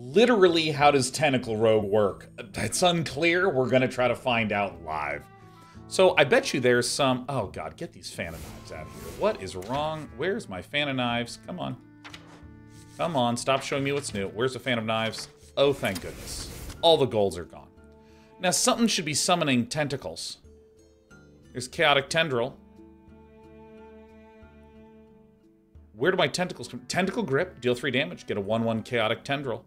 Literally, how does Tentacle Rogue work? It's unclear. We're going to try to find out live. So I bet you there's some... Oh, God, get these of knives out of here. What is wrong? Where's my of knives? Come on. Come on, stop showing me what's new. Where's the of knives? Oh, thank goodness. All the golds are gone. Now, something should be summoning tentacles. There's Chaotic Tendril. Where do my tentacles come? Tentacle Grip, deal 3 damage. Get a 1-1 Chaotic Tendril.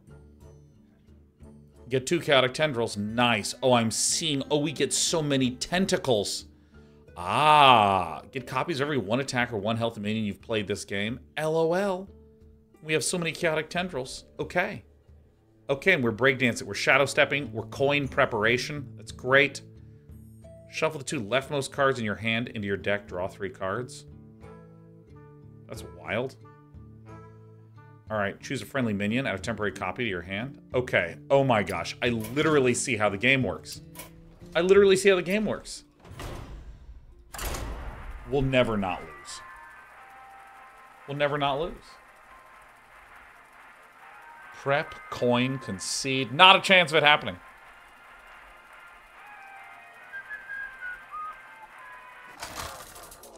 Get two Chaotic Tendrils. Nice. Oh, I'm seeing... Oh, we get so many tentacles. Ah. Get copies of every one attack or one health minion you've played this game. LOL. We have so many Chaotic Tendrils. Okay. Okay, and we're breakdancing. We're shadow stepping. We're coin preparation. That's great. Shuffle the two leftmost cards in your hand into your deck. Draw three cards. That's wild. All right, choose a friendly minion. Add a temporary copy to your hand. Okay. Oh my gosh. I literally see how the game works. I literally see how the game works. We'll never not lose. We'll never not lose. Prep, coin, concede. Not a chance of it happening.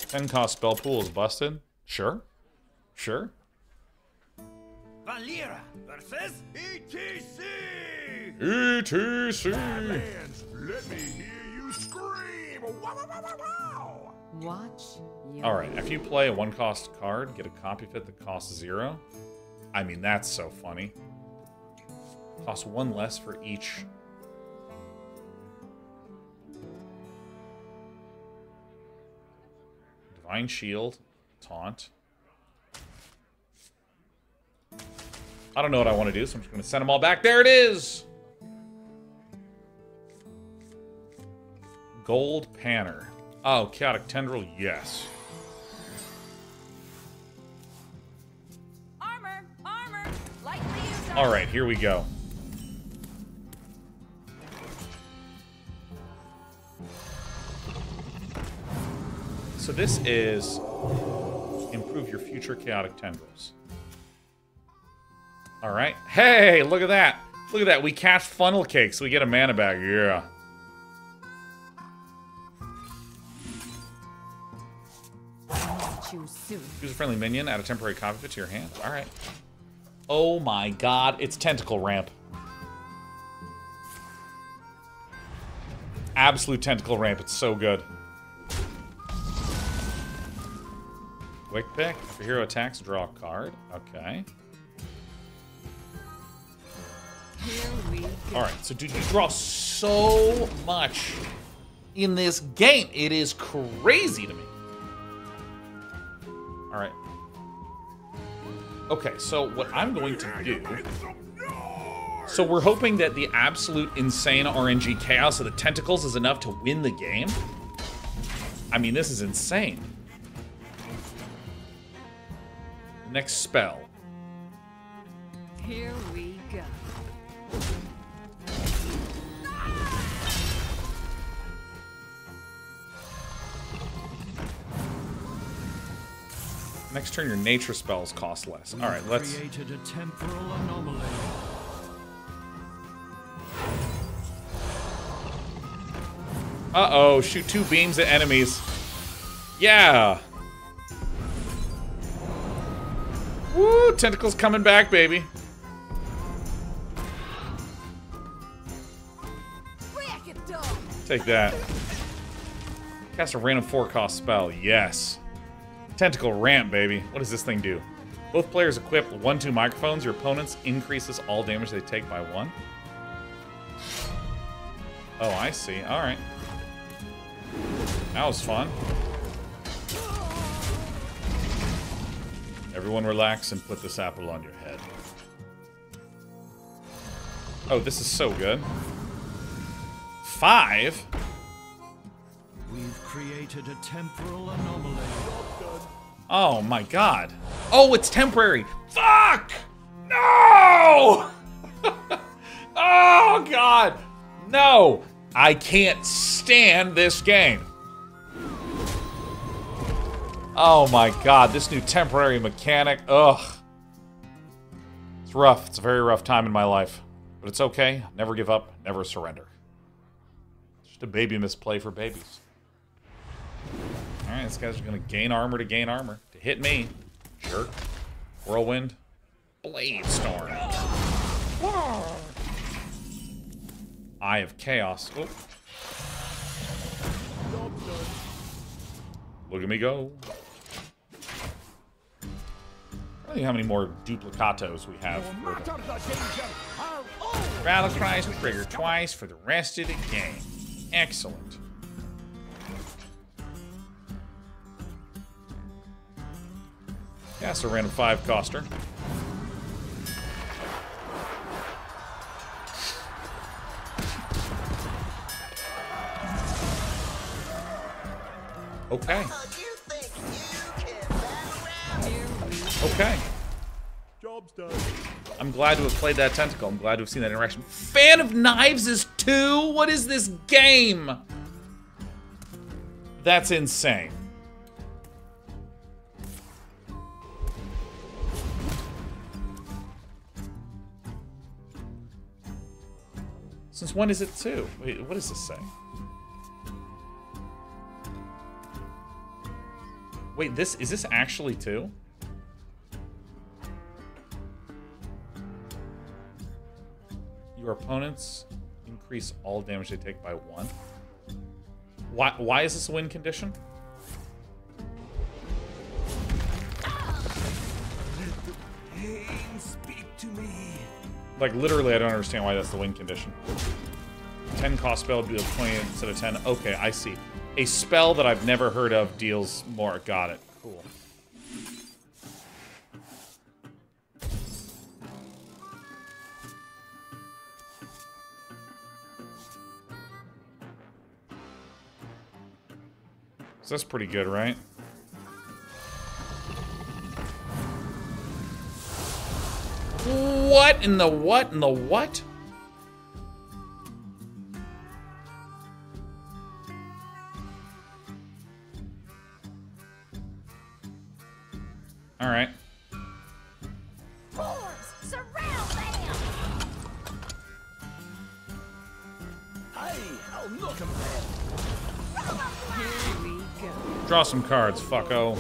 Ten cost spell pool is busted. Sure. Sure. Valeera versus ETC. ETC. Badlands, let me hear you scream. Wow, wow, wow, wow, wow. Watch All right. If you play a one-cost card, get a copy fit that costs zero. I mean, that's so funny. Costs one less for each. Divine Shield, Taunt. I don't know what I want to do, so I'm just going to send them all back. There it is! Gold Panner. Oh, Chaotic Tendril, yes. armor, armor, All right, here we go. So this is improve your future chaotic tendrils. All right. Hey, look at that. Look at that. We cast funnel cakes. We get a mana bag. Yeah. Choose a friendly minion. Add a temporary copy to your hand. All right. Oh my god. It's tentacle ramp. Absolute tentacle ramp. It's so good. Quick pick. If a hero attacks, draw a card. Okay. All right. So, dude, you draw so much in this game. It is crazy to me. All right. Okay, so what I'm going to do. So we're hoping that the absolute insane RNG chaos of the tentacles is enough to win the game. I mean, this is insane. Next spell. Here we Next turn, your nature spells cost less. All right, let's. Created a temporal anomaly. Uh oh, shoot two beams at enemies. Yeah. Woo, tentacles coming back, baby. Whack it, dog. Take that. Cast a random four cost spell. Yes. Tentacle ramp, baby. What does this thing do? Both players equip one, two microphones. Your opponents increases all damage they take by one. Oh, I see. All right. That was fun. Everyone relax and put this apple on your head. Oh, this is so good. Five? We've created a temporal anomaly. Oh my god. Oh, it's temporary. Fuck! No! oh god. No. I can't stand this game. Oh my god, this new temporary mechanic. Ugh. It's rough. It's a very rough time in my life. But it's okay. Never give up. Never surrender. It's Just a baby misplay for babies. Alright, this guy's to gain armor to gain armor. To hit me. Jerk. Whirlwind. Blade Storm. Eye of Chaos. Oh. Look at me go. I don't know how many more duplicatos we have. Battle cries trigger twice for the rest of the game. Excellent. Cast a random five coster. Okay. Okay. Job's done. I'm glad to have played that tentacle. I'm glad to have seen that interaction. Fan of Knives is two? What is this game? That's insane. Since when is it two? Wait, what does this say? Wait, this is this actually two? Your opponents increase all damage they take by one. Why, why is this a win condition? Pain, speak to me. Like, literally, I don't understand why that's the win condition. 10 cost spell deals 20 instead of 10. Okay, I see. A spell that I've never heard of deals more. Got it. Cool. So that's pretty good, right? What in the what in the what? All right. Force, surround them! Hey, I'll knock him Here we go. Draw some cards, fucko.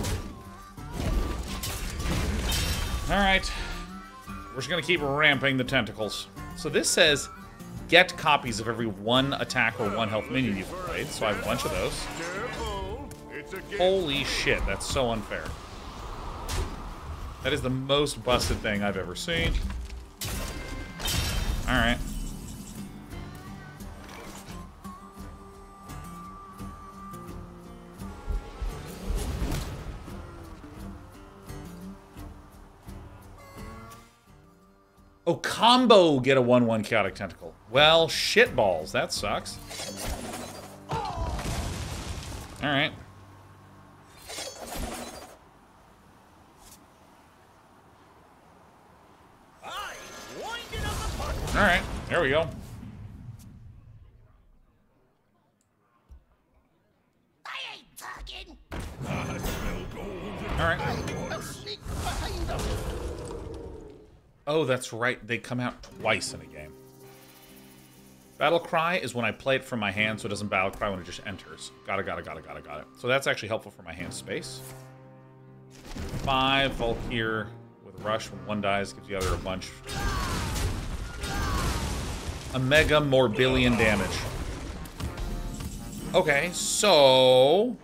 Alright. We're just gonna keep ramping the tentacles. So this says get copies of every one attack or one health minion you've played. So I have a bunch of those. Holy shit, that's so unfair. That is the most busted thing I've ever seen. Alright. Combo get a 1-1 chaotic tentacle. Well, shit balls. That sucks. Alright. Alright, there we go. Oh, that's right. They come out twice in a game. Battle Cry is when I play it from my hand, so it doesn't Battle Cry when it just enters. Got it, got it, got it, got it, got it. So that's actually helpful for my hand space. Five, Volk here with Rush. When one dies, gives the other a bunch. A mega morbillion damage. Okay, so...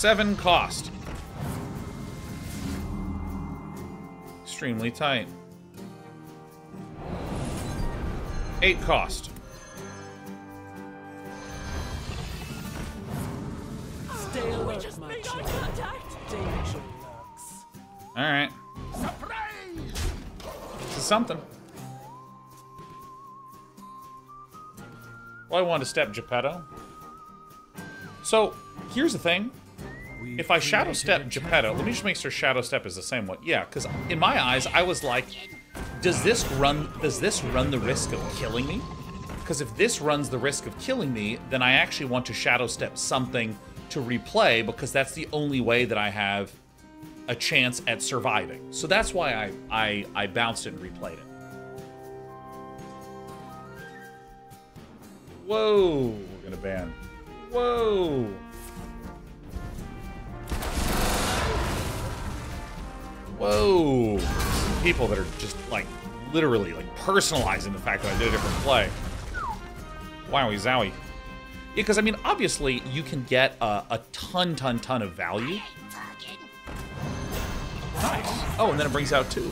Seven cost. Extremely tight. Eight cost. Stay alert, my child. Danger lurks. Alright. Surprise! This is something. Well, I wanted to step Geppetto. So, here's the thing. If I Shadow Step Geppetto, let me just make sure Shadow Step is the same one. Yeah, because in my eyes, I was like, does this run does this run the risk of killing me? Because if this runs the risk of killing me, then I actually want to Shadow Step something to replay because that's the only way that I have a chance at surviving. So that's why I, I, I bounced it and replayed it. Whoa, we're gonna ban. Whoa. Whoa. People that are just like literally like personalizing the fact that I did a different play. Wowie zowie. Yeah, because I mean, obviously you can get a, a ton, ton, ton of value. Nice. Oh, and then it brings out two.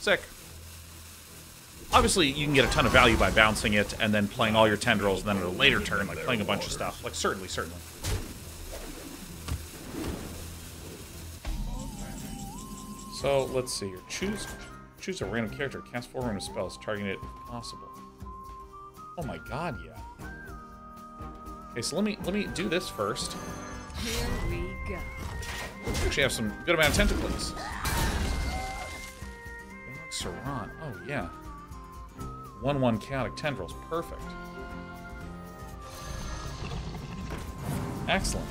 Sick. Obviously, you can get a ton of value by bouncing it and then playing all your tendrils, and then at a later turn, like playing a bunch of stuff. Like, certainly, certainly. So, let's see here. Choose choose a random character. Cast four random spells, targeting it if possible. Oh my god, yeah. Okay, so let me let me do this first. Here we go. Actually have some good amount of tentacles. Saran. Oh, yeah. 1-1 chaotic tendrils. Perfect. Excellent.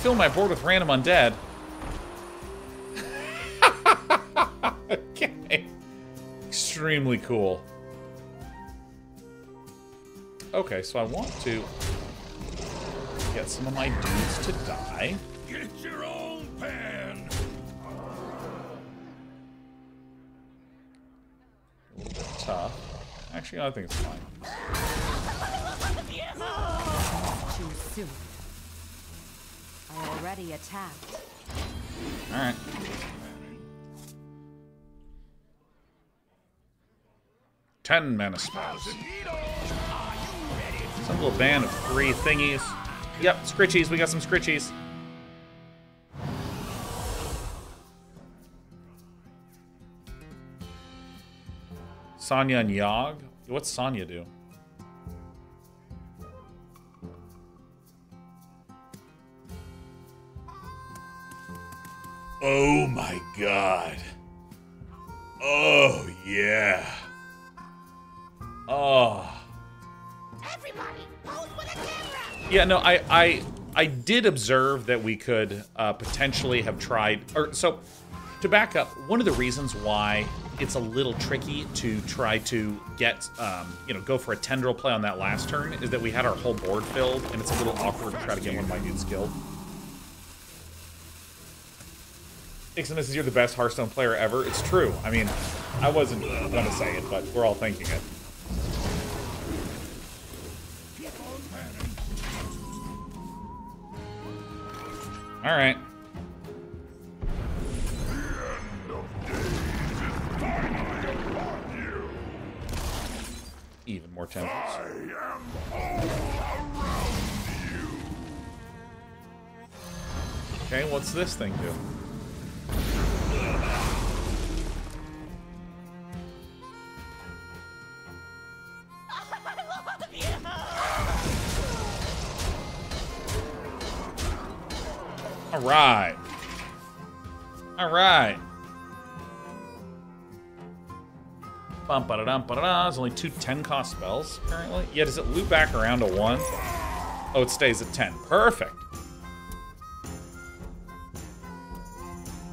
Fill my board with random undead. Okay. Extremely cool. Okay, so I want to get some of my dudes to die. Get your own pan. A little bit tough. Actually, I think it's fine. Too soon. I already attacked. Alright. Ten mana spells. Some little band of three thingies. Yep, scritchies. We got some scritchies. Sonya and Yogg? What's Sonya do? Oh my god. Oh yeah. Oh. Everybody, pose with a camera! Yeah, no, I I I did observe that we could uh, potentially have tried or so to back up, one of the reasons why it's a little tricky to try to get, um, you know, go for a tendril play on that last turn is that we had our whole board filled, and it's a little awkward to try to get one of my dudes killed. Dixon, this is you're the best Hearthstone player ever. It's true. I mean, I wasn't going to say it, but we're all thinking it. All right. Even more temples. Okay, what's this thing do? All right. All right. Bum ba da dum ba da da. There's only two 10 cost spells currently. Yeah, does it loop back around to one? Oh, it stays at 10. Perfect.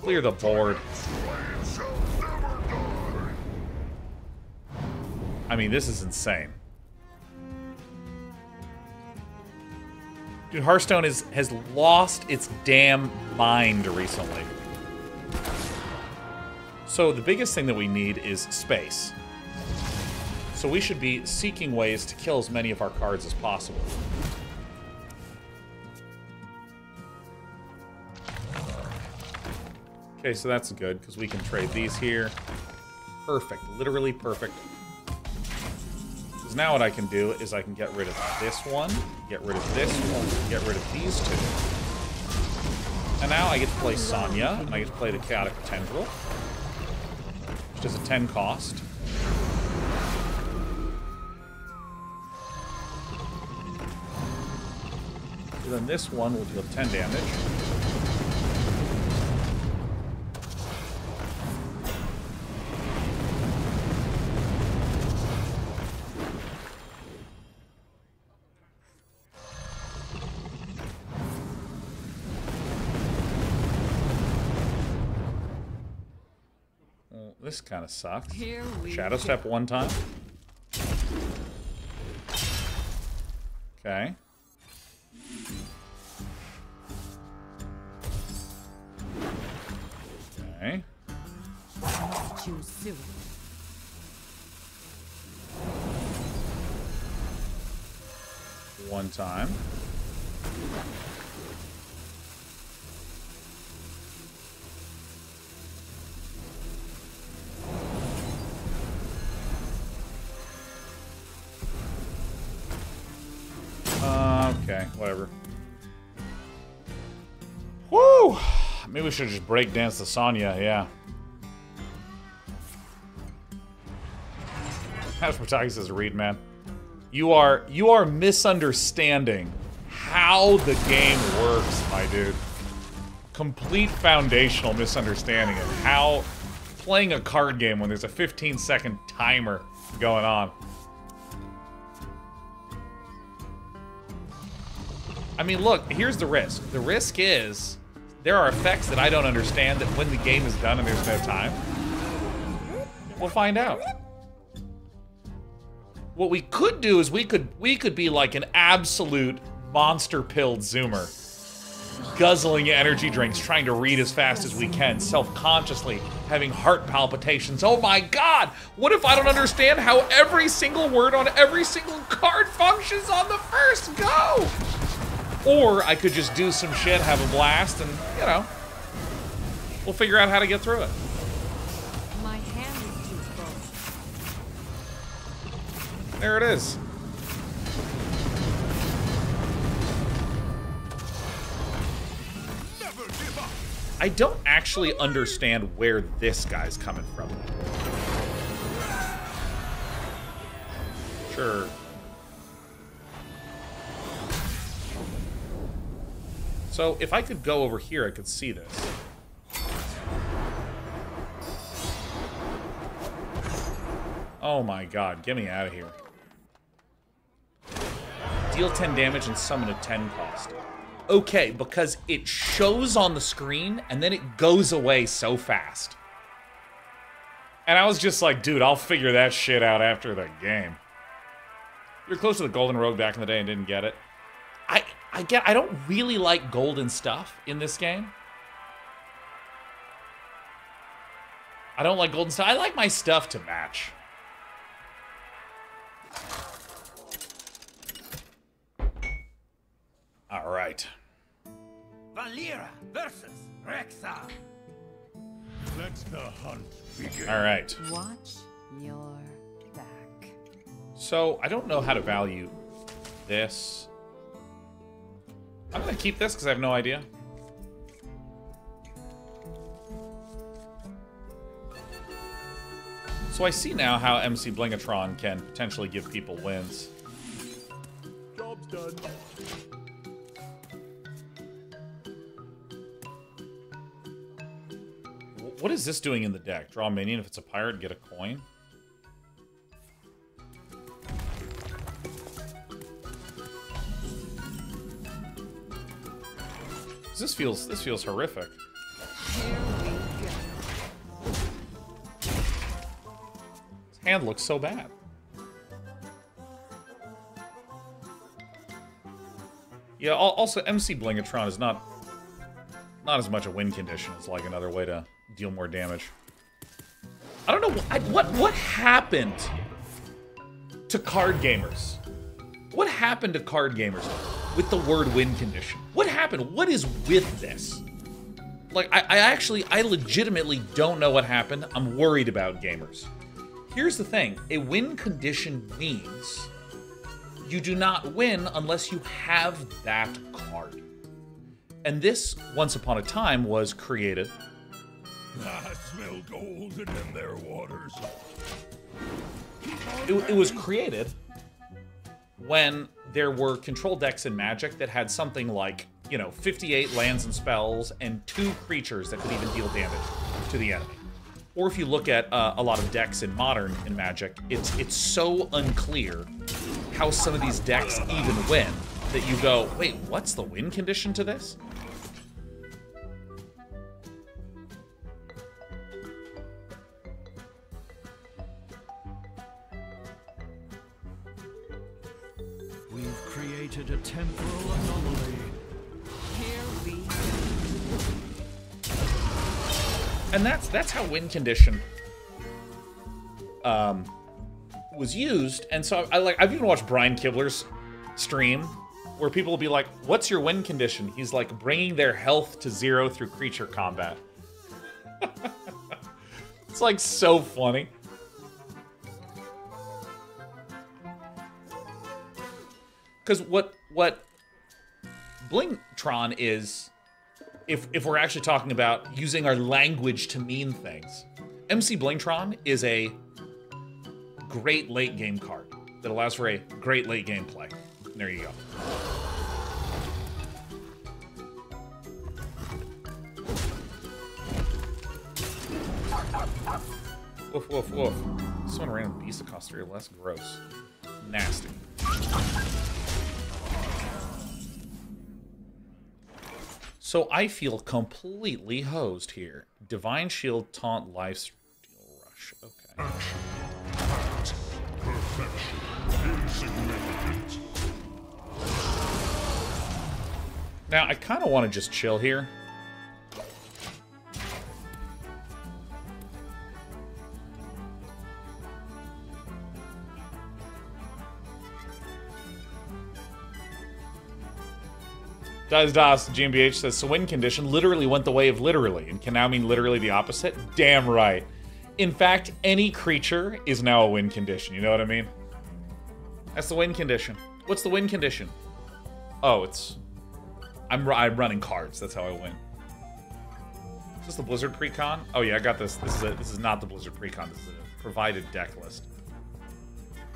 Clear the board. I mean, this is insane. Dude, Hearthstone is, has lost its damn mind recently. So the biggest thing that we need is space. So we should be seeking ways to kill as many of our cards as possible. Okay, so that's good, because we can trade these here. Perfect. Literally perfect. Because now what I can do is I can get rid of this one, get rid of this one, get rid of these two. And now I get to play Sonya, and I get to play the Chaotic Tendril, which is a 10 cost. Then this one will deal 10 damage. This kind of sucks. Here we Shadow step one time. Okay. Okay. One time. Okay, whatever. Woo! Maybe we should just break dance the Sonya, yeah. Hashmataki says, read, man. You are you are misunderstanding how the game works, my dude. Complete foundational misunderstanding of how playing a card game when there's a 15 second timer going on. I mean, look, here's the risk. The risk is there are effects that I don't understand that when the game is done and there's no time, we'll find out. What we could do is we could we could be like an absolute monster pilled zoomer. Guzzling energy drinks, trying to read as fast as we can, self-consciously having heart palpitations. Oh my god! What if I don't understand how every single word on every single card functions on the first go? Or I could just do some shit, have a blast, and, you know, we'll figure out how to get through it. My hand is too full. There it is. Never give up. I don't actually understand where this guy's coming from. Sure. So if I could go over here, I could see this. Oh my god, get me out of here. Deal 10 damage and summon a 10 cost. Okay, because it shows on the screen and then it goes away so fast. And I was just like, dude, I'll figure that shit out after the game. You're close to the Golden Rogue back in the day and didn't get it. I I get I don't really like golden stuff in this game. I don't like golden stuff. I like my stuff to match. All right. Valeera versus Rexxar. Let the hunt begin. All right. Watch your back. So I don't know how to value this. I'm gonna keep this because I have no idea. So I see now how MC Blingtron can potentially give people wins. Job's done. What is this doing in the deck? Draw a minion. If it's a pirate, get a coin. This feels this feels horrific. His hand looks so bad. Yeah. Also, MC Blingtron is not not as much a win condition. It's like another way to deal more damage. I don't know I, what what happened to card gamers. What happened to card gamers with the word win condition? What happened? What is with this? Like, I, I actually, I legitimately don't know what happened. I'm worried about gamers. Here's the thing a win condition means you do not win unless you have that card. And this, once upon a time, was created. I smell golden in their waters. It, it was created when there were control decks in Magic that had something like, you know, 58 lands and spells and two creatures that could even deal damage to the enemy. Or if you look at uh, a lot of decks in Modern and Magic, it's it's so unclear how some of these decks even win that you go, wait, what's the win condition to this? We've created a temporal anomaly. And that's that's how win condition um was used. And so I like I've even watched Brian Kibler's stream where people will be like, "What's your win condition?" He's like bringing their health to zero through creature combat. it's like so funny. Because what what Blingtron is, if if we're actually talking about using our language to mean things, MC Blingtron is a great late game card that allows for a great late game play. There you go. Woof woof woof. Someone random beast that costs three or less. Gross. Nasty. So I feel completely hosed here. Divine Shield, Taunt, Lifesteal Rush. Okay. Act. Perfection. Insignificant. Now, I kind of want to just chill here. Dies Das GmbH says, so win condition literally went the way of literally and can now mean literally the opposite? Damn right. In fact, any creature is now a win condition. You know what I mean? That's the win condition. What's the win condition? Oh, it's I'm, I'm running cards. That's how I win. Is this the Blizzard precon? Oh yeah, I got this. This is a, this is not the Blizzard precon. This is a provided deck list.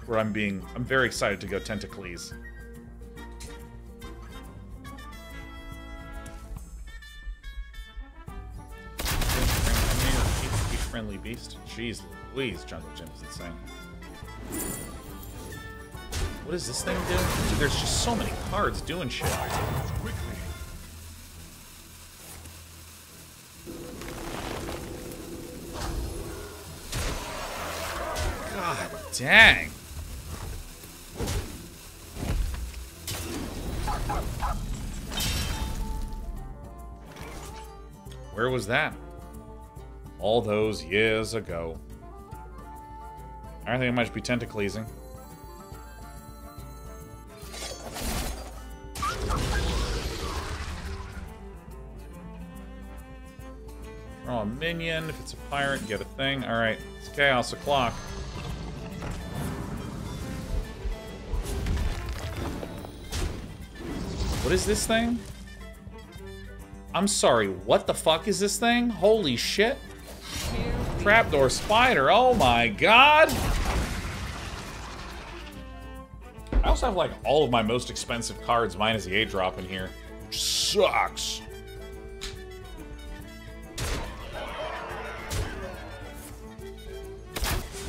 Where I'm being I'm very excited to go Tentacles. Friendly beast. Jeez Louise, Jungle Gym is insane. What does this thing do? There's just so many cards doing shit. God dang. Where was that? All those years ago. I don't think it might be tentaclesing. Draw a minion. If it's a pirate, get a thing. Alright, it's chaos o'clock. What is this thing? I'm sorry, what the fuck is this thing? Holy shit. Trapdoor spider, oh my god! I also have like all of my most expensive cards minus the 8 drop in here. Which sucks.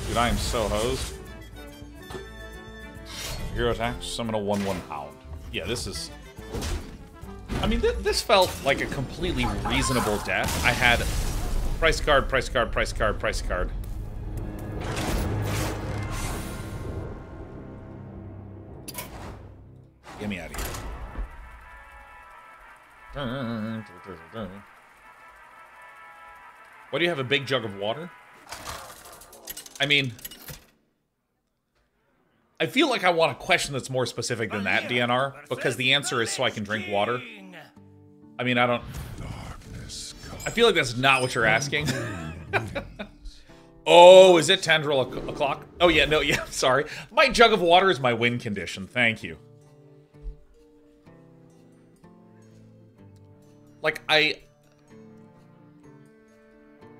Dude, I am so hosed. Hero attack, summon a 1-1 hound. Yeah, this is... I mean, th this felt like a completely reasonable death. I had price card, price card, price card, price card. Get me out of here. What do you have, a big jug of water? I mean... I feel like I want a question that's more specific than that, DNR, because the answer is so I can drink water. I mean, I don't... I feel like that's not what you're asking. oh, is it tendril o'clock? Oh, yeah, no, yeah, sorry. My jug of water is my win condition. Thank you. Like, I...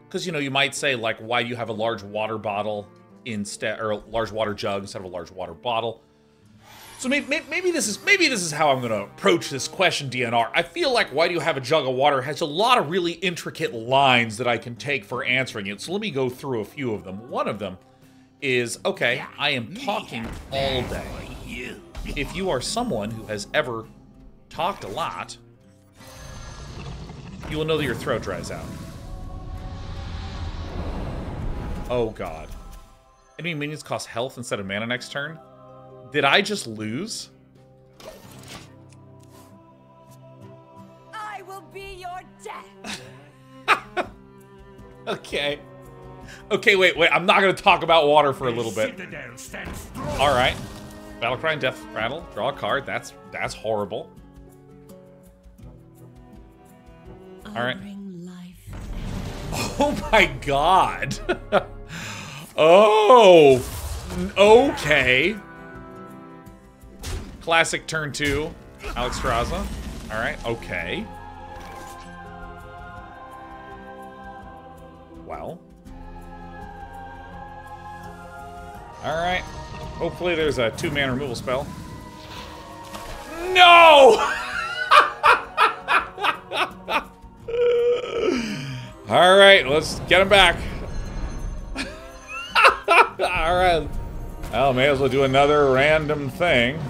Because, you know, you might say, like, why do you have a large water bottle instead, or a large water jug instead of a large water bottle. So maybe, maybe this is maybe this is how I'm gonna approach this question, DNR. I feel like why do you have a jug of water has a lot of really intricate lines that I can take for answering it. So let me go through a few of them. One of them is okay. I am talking all day. If you are someone who has ever talked a lot, you will know that your throat dries out. Oh god. Enemy minions cost health instead of mana next turn. Did I just lose? I will be your death. okay. Okay, wait, wait. I'm not going to talk about water for a little bit. All right. Battlecry and Death Rattle. Draw a card. That's that's horrible. All right. Oh my god. oh. Okay. Classic turn two. Alexstrasza. All right. Okay. Well. All right. Hopefully there's a two-man removal spell. No! All right, let's get him back. All right. Well, may as well do another random thing.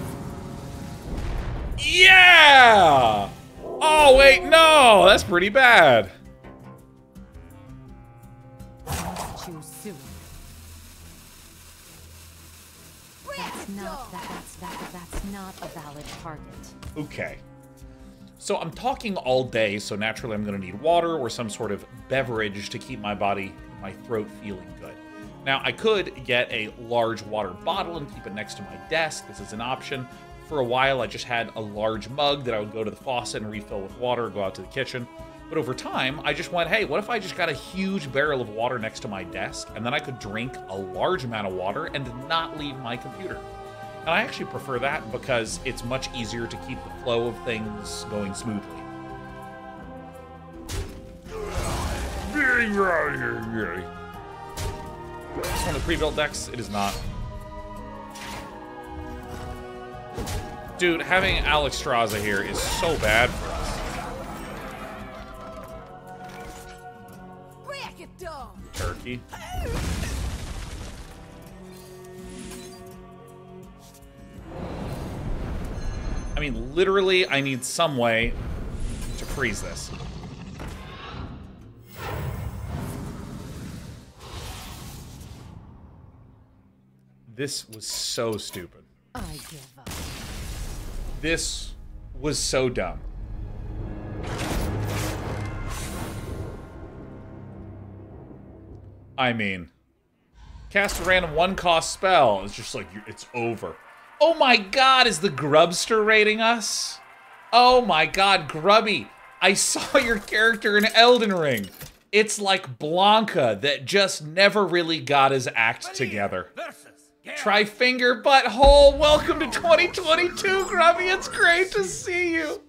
Yeah! Oh, wait, no! That's pretty bad. That's not that, that's that that's not a valid target. Okay. So I'm talking all day, so naturally I'm going to need water or some sort of beverage to keep my body, my throat feeling good. Now, I could get a large water bottle and keep it next to my desk. This is an option. For a while, I just had a large mug that I would go to the faucet and refill with water, go out to the kitchen. But over time, I just went, hey, what if I just got a huge barrel of water next to my desk, and then I could drink a large amount of water and not leave my computer? And I actually prefer that because it's much easier to keep the flow of things going smoothly. It's one of the pre-built decks. It is not. Dude, having Alexstrasza here is so bad for us. Turkey. I mean, literally, I need some way to freeze this. This was so stupid. I give up. This was so dumb. I mean, cast a random one cost spell. It's just like, it's over. Oh my god, is the Grubster rating us? Oh my god, Grubby. I saw your character in Elden Ring. It's like Blanca that just never really got his act together. Versus Geralt. Try finger butthole. Welcome to 2022, Grubby. It's great to see you.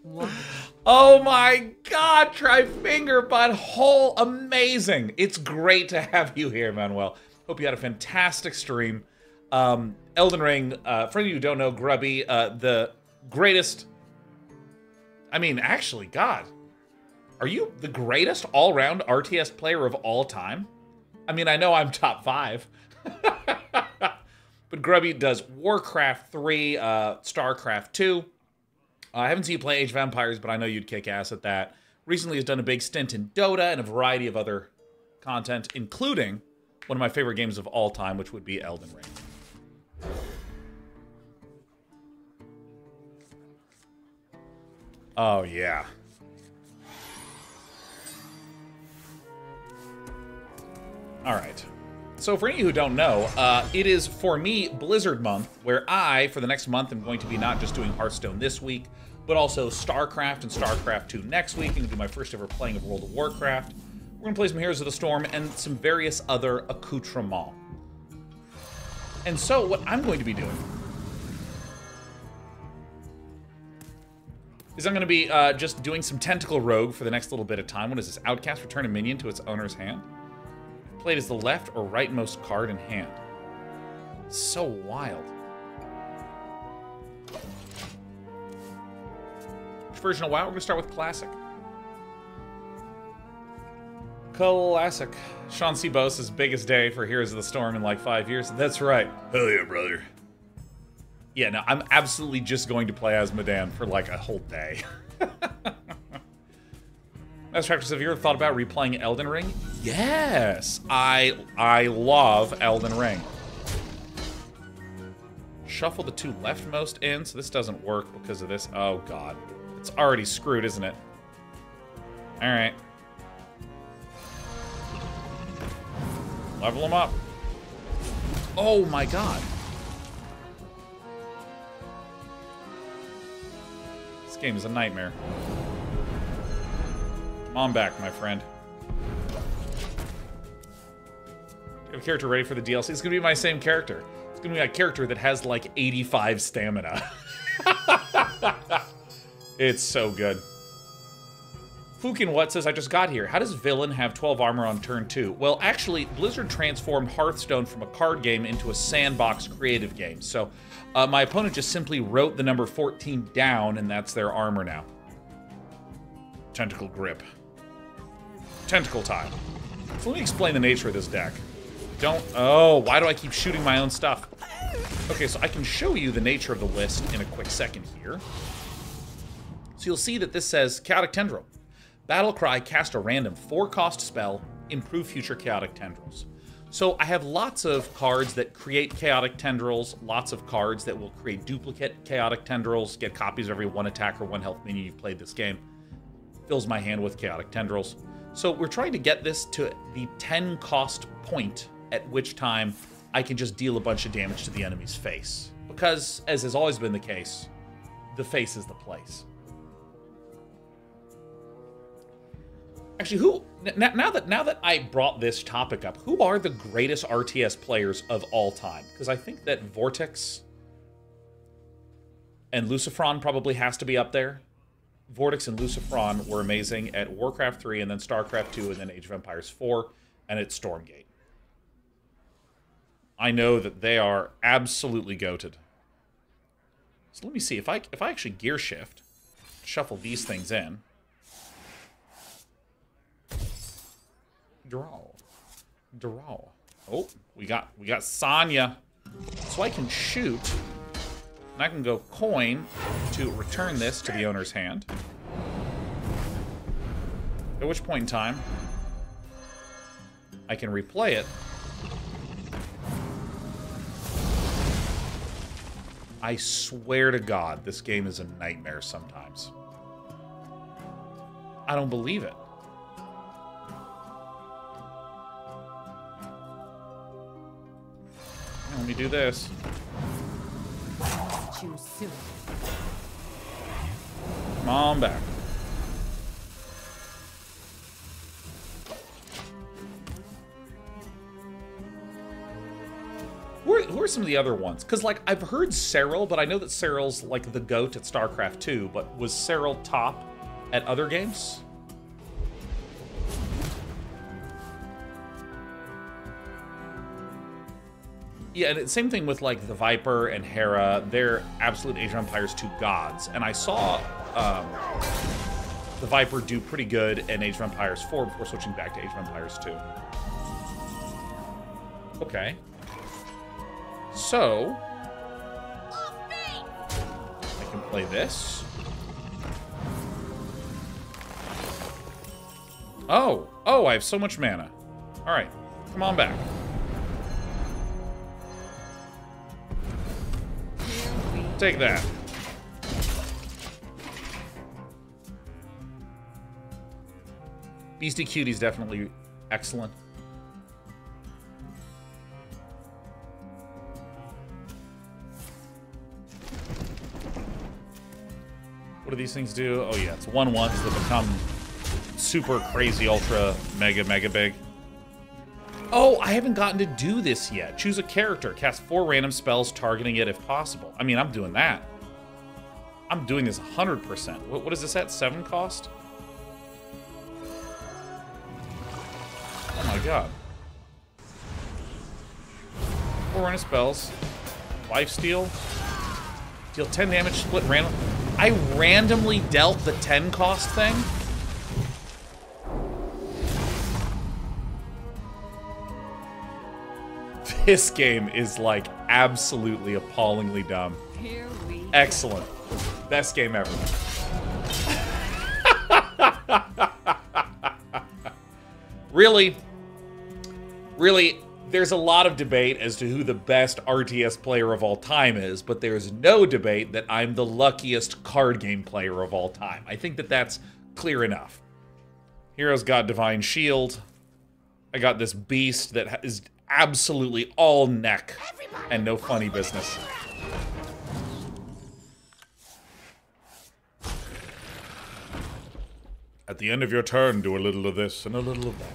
Oh my god, try finger butthole. Amazing. It's great to have you here, Manuel. Hope you had a fantastic stream. Um, Elden Ring, uh, for any who don't know, Grubby, uh, the greatest. I mean, actually, God, are you the greatest all round RTS player of all time? I mean, I know I'm top five. But Grubby does Warcraft 3, uh, StarCraft 2. Uh, I haven't seen you play Age of Empires, but I know you'd kick ass at that. Recently has done a big stint in Dota and a variety of other content, including one of my favorite games of all time, which would be Elden Ring. Oh, yeah. All right. So for any who don't know, uh, it is for me Blizzard month, where I, for the next month, am going to be not just doing Hearthstone this week, but also StarCraft and StarCraft 2 next week. I'm to do my first ever playing of World of Warcraft. We're going to play some Heroes of the Storm and some various other accoutrements. And so what I'm going to be doing is I'm going to be uh, just doing some Tentacle Rogue for the next little bit of time. What is this? Outcast, return a minion to its owner's hand. Played as the left or rightmost card in hand. So wild. Which version of WoW? We're going to start with Classic. Classic. Sean Sebos' biggest day for Heroes of the Storm in like five years. That's right. Hell yeah, brother. Yeah, no, I'm absolutely just going to play as Madan for like a whole day. Master Practice, have you ever thought about replaying Elden Ring? Yes, I I love Elden Ring. Shuffle the two leftmost in, so this doesn't work because of this. Oh god, it's already screwed, isn't it? All right. Level them up. Oh my god. This game is a nightmare. On back, my friend. You have a character ready for the DLC? It's gonna be my same character. It's gonna be a character that has like 85 stamina. it's so good. Fukin What says, I just got here. How does Villain have 12 armor on turn 2? Well, actually, Blizzard transformed Hearthstone from a card game into a sandbox creative game. So uh, my opponent just simply wrote the number 14 down, and that's their armor now. Tentacle Grip. Tentacle time. So let me explain the nature of this deck. Don't... Oh, why do I keep shooting my own stuff? Okay, so I can show you the nature of the list in a quick second here. So you'll see that this says Chaotic Tendril. Battlecry cast a random 4-cost spell, improve future Chaotic Tendrils. So I have lots of cards that create Chaotic Tendrils, lots of cards that will create duplicate Chaotic Tendrils, get copies of every one attack or one health minion you've played this game. Fills my hand with Chaotic Tendrils. So we're trying to get this to the 10 cost point at which time I can just deal a bunch of damage to the enemy's face. Because, as has always been the case, the face is the place. Actually, who now, that now that I brought this topic up, who are the greatest RTS players of all time? Because I think that VortiX and Lucifron probably has to be up there. VortiX and Lucifron were amazing at Warcraft 3 and then StarCraft 2 and then Age of Empires 4 and at Stormgate. I know that they are absolutely goated. So let me see if I if I actually gear shift, shuffle these things in. Draw. Draw. Oh, we got we got Sonya. So I can shoot. And I can go coin to return this to the owner's hand. At which point in time, I can replay it. I swear to God, this game is a nightmare sometimes. I don't believe it. Let me do this. Choose soon. Come on back. Who are some of the other ones? Because, like, I've heard Serral, but I know that Serral's, like, the GOAT at StarCraft 2, but was Serral top at other games? Yeah, and same thing with like the Viper and Hera. They're absolute Age of Empires 2 gods. And I saw um, the Viper do pretty good in Age of Empires 4 before switching back to Age of Empires 2. Okay. So, I can play this. Oh, oh, I have so much mana. All right, come on back. Take that. Beastie Cutie's definitely excellent. What do these things do? Oh yeah, it's one once that become super crazy, ultra, mega, mega big. Oh, I haven't gotten to do this yet. Choose a character. Cast four random spells targeting it if possible. I mean, I'm doing that. I'm doing this 100%. What, what is this at? Seven cost? Oh my god. Four random spells. Life steal. Deal 10 damage, split random. I randomly dealt the 10 cost thing? This game is like absolutely appallingly dumb. Excellent. Best game ever. really, really, there's a lot of debate as to who the best RTS player of all time is, but there's no debate that I'm the luckiest card game player of all time. I think that that's clear enough. Hero's got Divine Shield. I got this beast that ha- is absolutely all neck and no funny business. At the end of your turn, do a little of this and a little of that.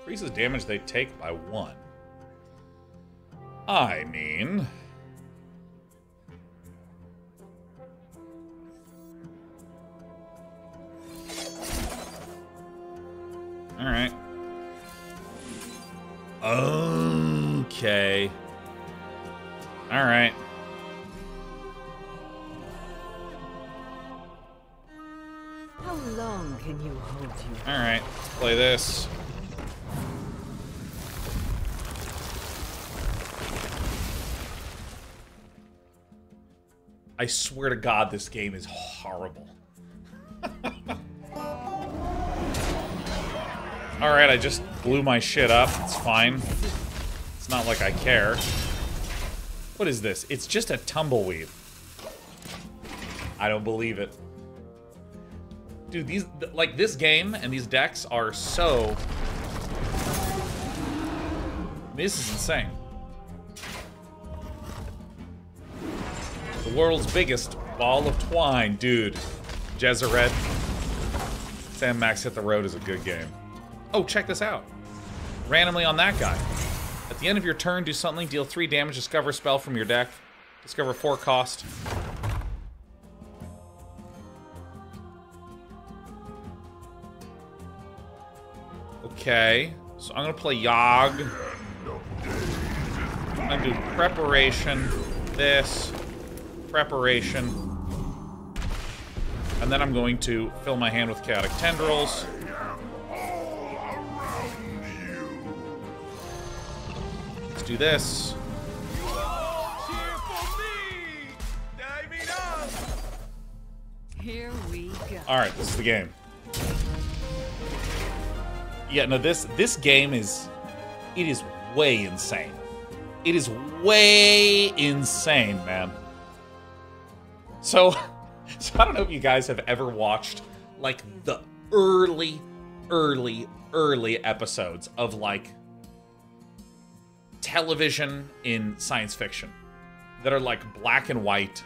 Increases damage they take by one. I mean... Alright. Okay. Alright. How long can you hold you? Alright. Let's play this. I swear to God, this game is horrible. Alright, I just blew my shit up. It's fine. It's not like I care. What is this? It's just a tumbleweed. I don't believe it. Dude, these like this game and these decks are so. This is insane. The world's biggest ball of twine, dude. Jezaret. Sam Max Hit the Road is a good game. Oh, check this out. Randomly on that guy. At the end of your turn, do something, deal 3 damage, discover spell from your deck. Discover 4 cost. Okay. So I'm gonna play Yogg. I'm gonna do preparation, this, preparation. And then I'm going to fill my hand with chaotic tendrils. Do this. Cheer for me! Diving up! Here we go. Alright, this is the game. Yeah, no, this this game is it is way insane. It is way insane, man. So, so I don't know if you guys have ever watched like the early, early, early episodes of like television in science fiction that are like black and white.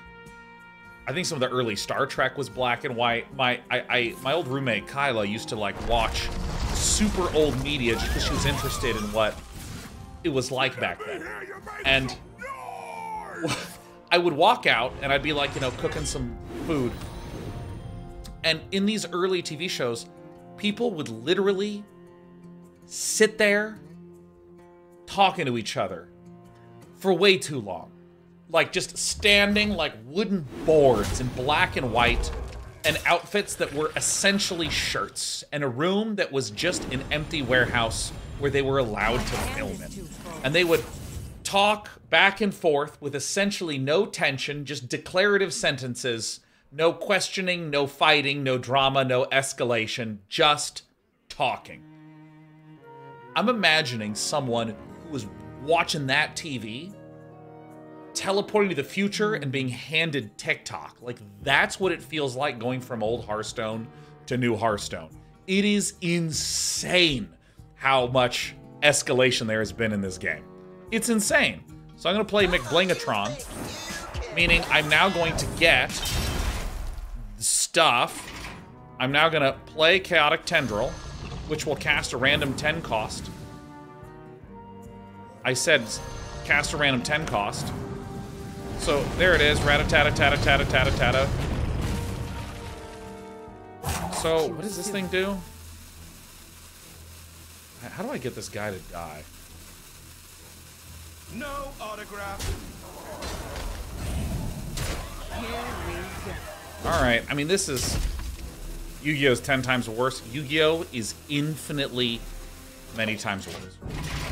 I think some of the early Star Trek was black and white. My I, I my old roommate Kyla used to like watch super old media just because she was interested in what it was like back then. And I would walk out and I'd be like, you know, cooking some food. And in these early TV shows, people would literally sit there talking to each other for way too long. Like just standing like wooden boards in black and white and outfits that were essentially shirts and a room that was just an empty warehouse where they were allowed to film it. And they would talk back and forth with essentially no tension, just declarative sentences, no questioning, no fighting, no drama, no escalation, just talking. I'm imagining someone was watching that TV teleporting to the future and being handed TikTok. Like that's what it feels like going from old Hearthstone to new Hearthstone. It is insane how much escalation there has been in this game. It's insane. So I'm going to play MC Blingtron, meaning I'm now going to get stuff. I'm now going to play Chaotic Tendril, which will cast a random 10 cost. I said cast a random 10 cost. So there it is, rat-a-tat-a, tat-a-tat-a, tat-a-tat-a. So what does this thing do? How do I get this guy to die? No autograph. Here we go. All right, I mean this is Yu-Gi-Oh's 10 times worse. Yu-Gi-Oh is infinitely many times worse.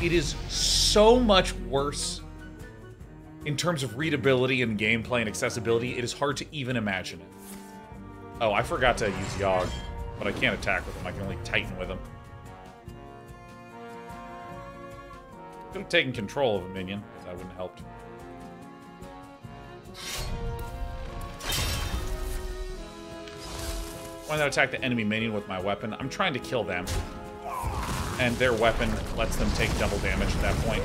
It is so much worse in terms of readability and gameplay and accessibility. It is hard to even imagine it. Oh, I forgot to use Yogg, but I can't attack with him. I can only Titan with him. Could have taken control of a minion. That wouldn't have helped. When I attack the enemy minion with my weapon, I'm trying to kill them. And their weapon lets them take double damage at that point.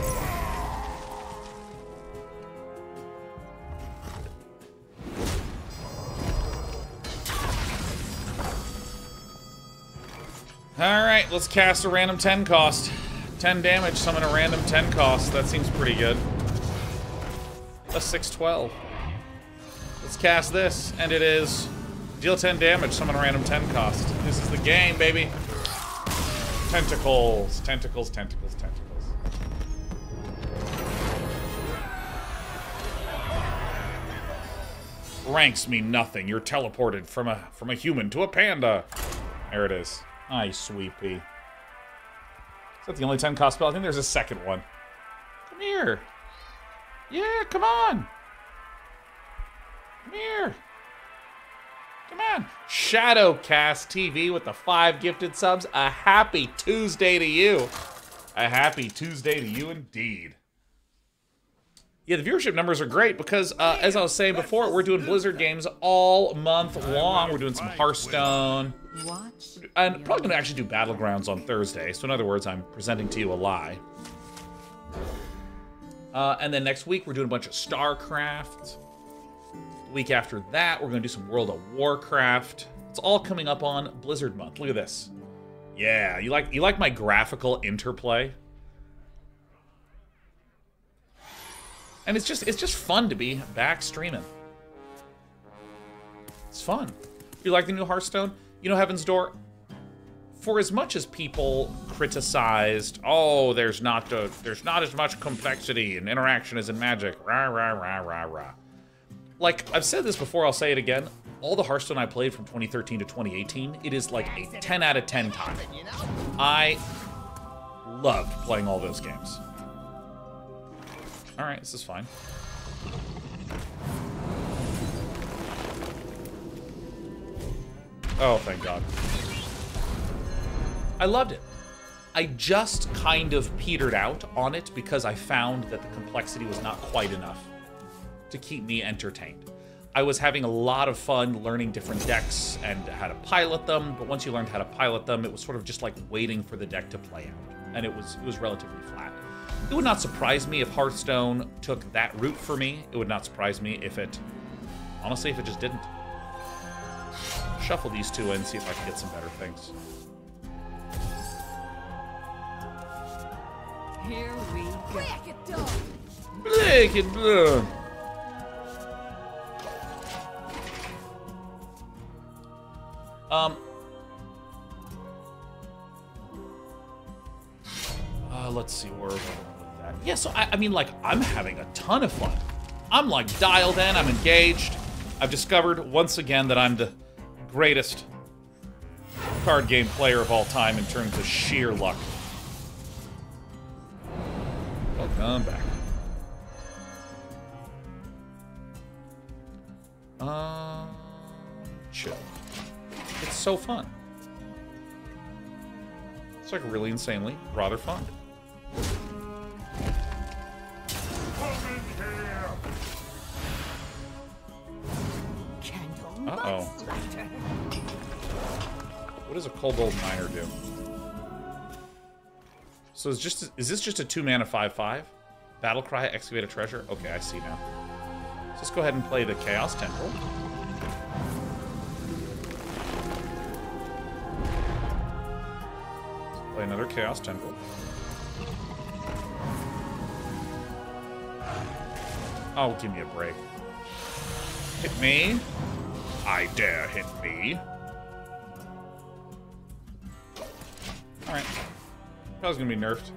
Alright, let's cast a random 10 cost. 10 damage, summon a random 10 cost. That seems pretty good. A 612. Let's cast this, and it is deal 10 damage, summon a random 10 cost. This is the game, baby. Tentacles, tentacles, tentacles, tentacles. Ranks mean nothing. You're teleported from a from a human to a panda. There it is. Nice, sweet pea. Is that the only 10 cost spell? I think there's a second one. Come here. Yeah, come on. Come here. Come on. Shadowcast TV with the five gifted subs. A happy Tuesday to you. A happy Tuesday to you indeed. Yeah, the viewership numbers are great because, uh, as I was saying before, we're doing Blizzard games all month long. We're doing some Hearthstone. Watch. And probably gonna actually do Battlegrounds on Thursday. So in other words, I'm presenting to you a lie. Uh, and then next week, we're doing a bunch of StarCraft. Week after that, we're gonna do some World of Warcraft. It's all coming up on Blizzard month. Look at this. Yeah, you like you like my graphical interplay? And it's just it's just fun to be back streaming. It's fun. You like the new Hearthstone? You know Heaven's Door? For as much as people criticized, oh, there's not uh, there's not as much complexity and interaction as in Magic. Rah rah rah rah rah. Like I've said this before, I'll say it again. All the Hearthstone I played from 2013 to 2018, it is like a 10 out of 10 time. I loved playing all those games. All right, this is fine. Oh, thank God. I loved it. I just kind of petered out on it because I found that the complexity was not quite enough to keep me entertained. I was having a lot of fun learning different decks and how to pilot them, but once you learned how to pilot them, it was sort of just like waiting for the deck to play out, and it was it was relatively flat. It would not surprise me if Hearthstone took that route for me. It would not surprise me if it, honestly, if it just didn't. Shuffle these two in, see if I can get some better things. Here we go. Break it down. Um. Uh, let's see where we're with that. Yeah, so I, I mean, like, I'm having a ton of fun. I'm like dialed in. I'm engaged. I've discovered once again that I'm the greatest card game player of all time in terms of sheer luck. Welcome back. So fun. It's like really insanely rather fun. Candle Uh-oh. What does a Kobold Miner do? So is just is this just a two mana five five? Battle cry, excavate a treasure. Okay, I see now. So let's go ahead and play the Chaos Temple. Another Chaos Temple. Oh, give me a break. Hit me. I dare hit me. Alright. That was gonna be nerfed.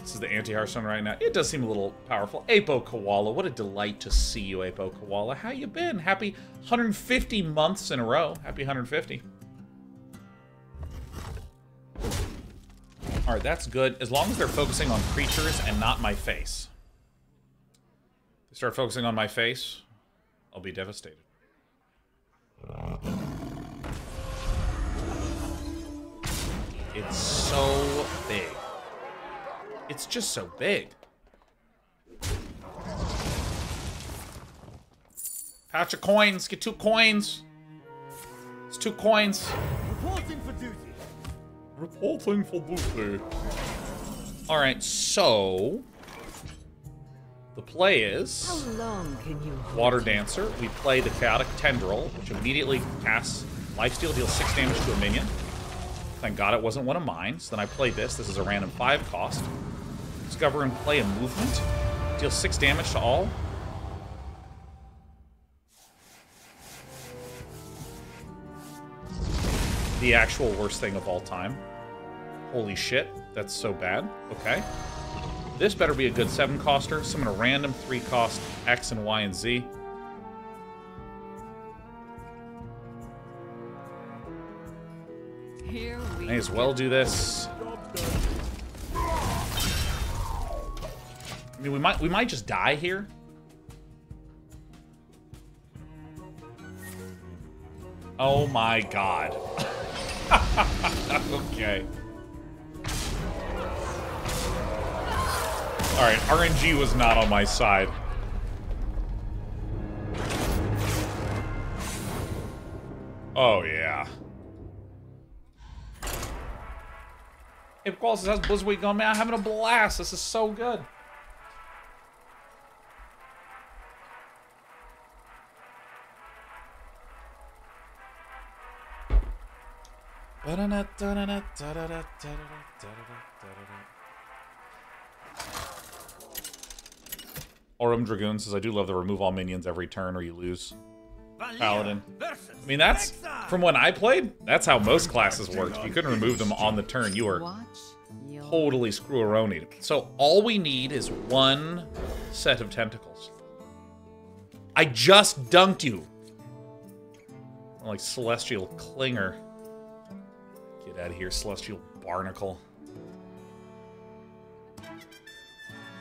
This is the anti-Hearthstone right now. It does seem a little powerful. Apo Koala, what a delight to see you, Apo Koala. How you been? Happy 150 months in a row. Happy 150. Alright, that's good. As long as they're focusing on creatures and not my face. If they start focusing on my face, I'll be devastated. It's so big. It's just so big. Pouch of coins. Get two coins. It's two coins. Reporting for duty. Reporting for duty. All right, so the play is How long can you? Water Dancer. We play the Chaotic Tendril, which immediately casts Lifesteal, deals six damage to a minion. Thank God it wasn't one of mine. So then I play this. This is a random five cost. Discover and play a movement. Deal six damage to all. The actual worst thing of all time. Holy shit, that's so bad. Okay. This better be a good seven coster. Summon a random three cost X and Y and Z. Here we May as well do this. I mean, we might we might just die here. Oh my god. okay. Alright, RNG was not on my side. Oh, yeah. Hey, Qual says, how's Blizz Week going? Man, I'm having a blast. This is so good. Aurum Dragoon says, I do love the remove all minions every turn or you lose. Paladin. I mean, that's, from when I played, that's how most classes worked. You couldn't remove them on the turn. You were totally screw-a-ronied. So all we need is one set of tentacles. I just dunked you. Like Celestial Clinger. Get out of here, Celestial Barnacle.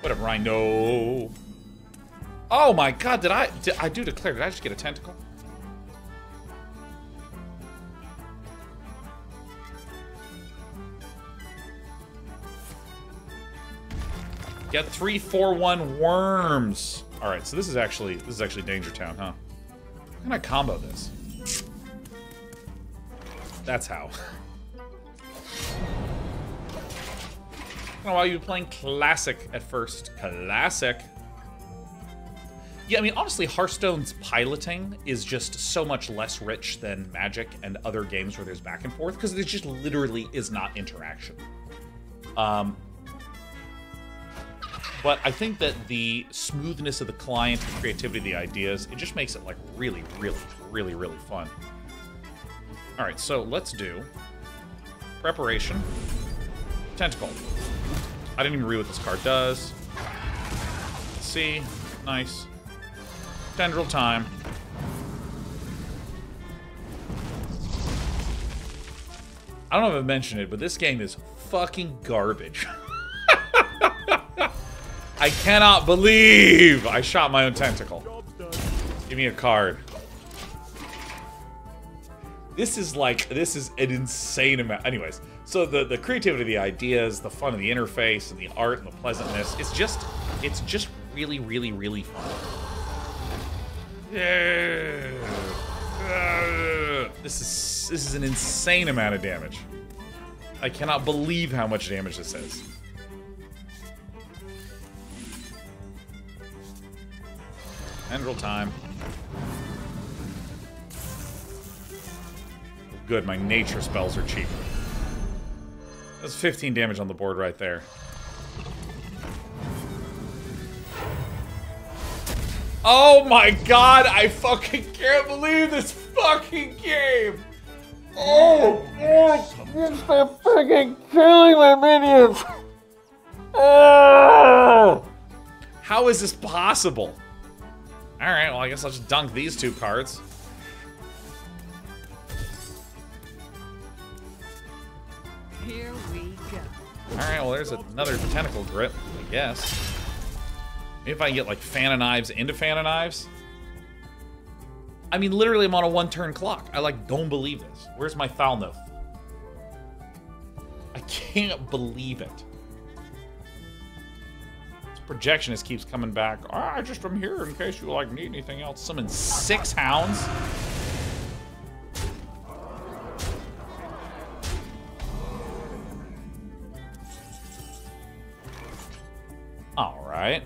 Whatever, I know. Oh my god, did I... Did, I do declare, did I just get a tentacle? Get three, four, one worms. All right, so this is actually this is actually Danger Town, huh? How can I combo this? That's how. Why you were playing classic at first. Classic. Yeah, I mean, honestly, Hearthstone's piloting is just so much less rich than Magic and other games where there's back and forth because there just literally is not interaction. Um, but I think that the smoothness of the client, the creativity of the ideas, it just makes it like really, really, really, really fun. All right, so let's do preparation. Tentacle. I didn't even read what this card does. Let's see. Nice. Tendril time. I don't know if I've mentioned it, but this game is fucking garbage. I cannot believe I shot my own tentacle. Give me a card. This is like, this is an insane amount. Anyways, so the, the creativity, the ideas, the fun of the interface, and the art and the pleasantness, it's just, it's just really, really, really fun. This is, this is an insane amount of damage. I cannot believe how much damage this is. Tendril time. Good, my nature spells are cheap. That's 15 damage on the board right there. Oh my god, I fucking can't believe this fucking game! Oh, yes, yes, they're fucking killing my minions! Ah! How is this possible? Alright, well, I guess I'll just dunk these two cards. Alright, well, there's another tentacle grip, I guess. Maybe if I can get, like, fan of knives into fan of knives. I mean, literally, I'm on a one-turn clock. I, like, don't believe this. Where's my Thalnos? I can't believe it. Projectionist keeps coming back. Ah, just from here in case you like need anything else. Summon six hounds. Right.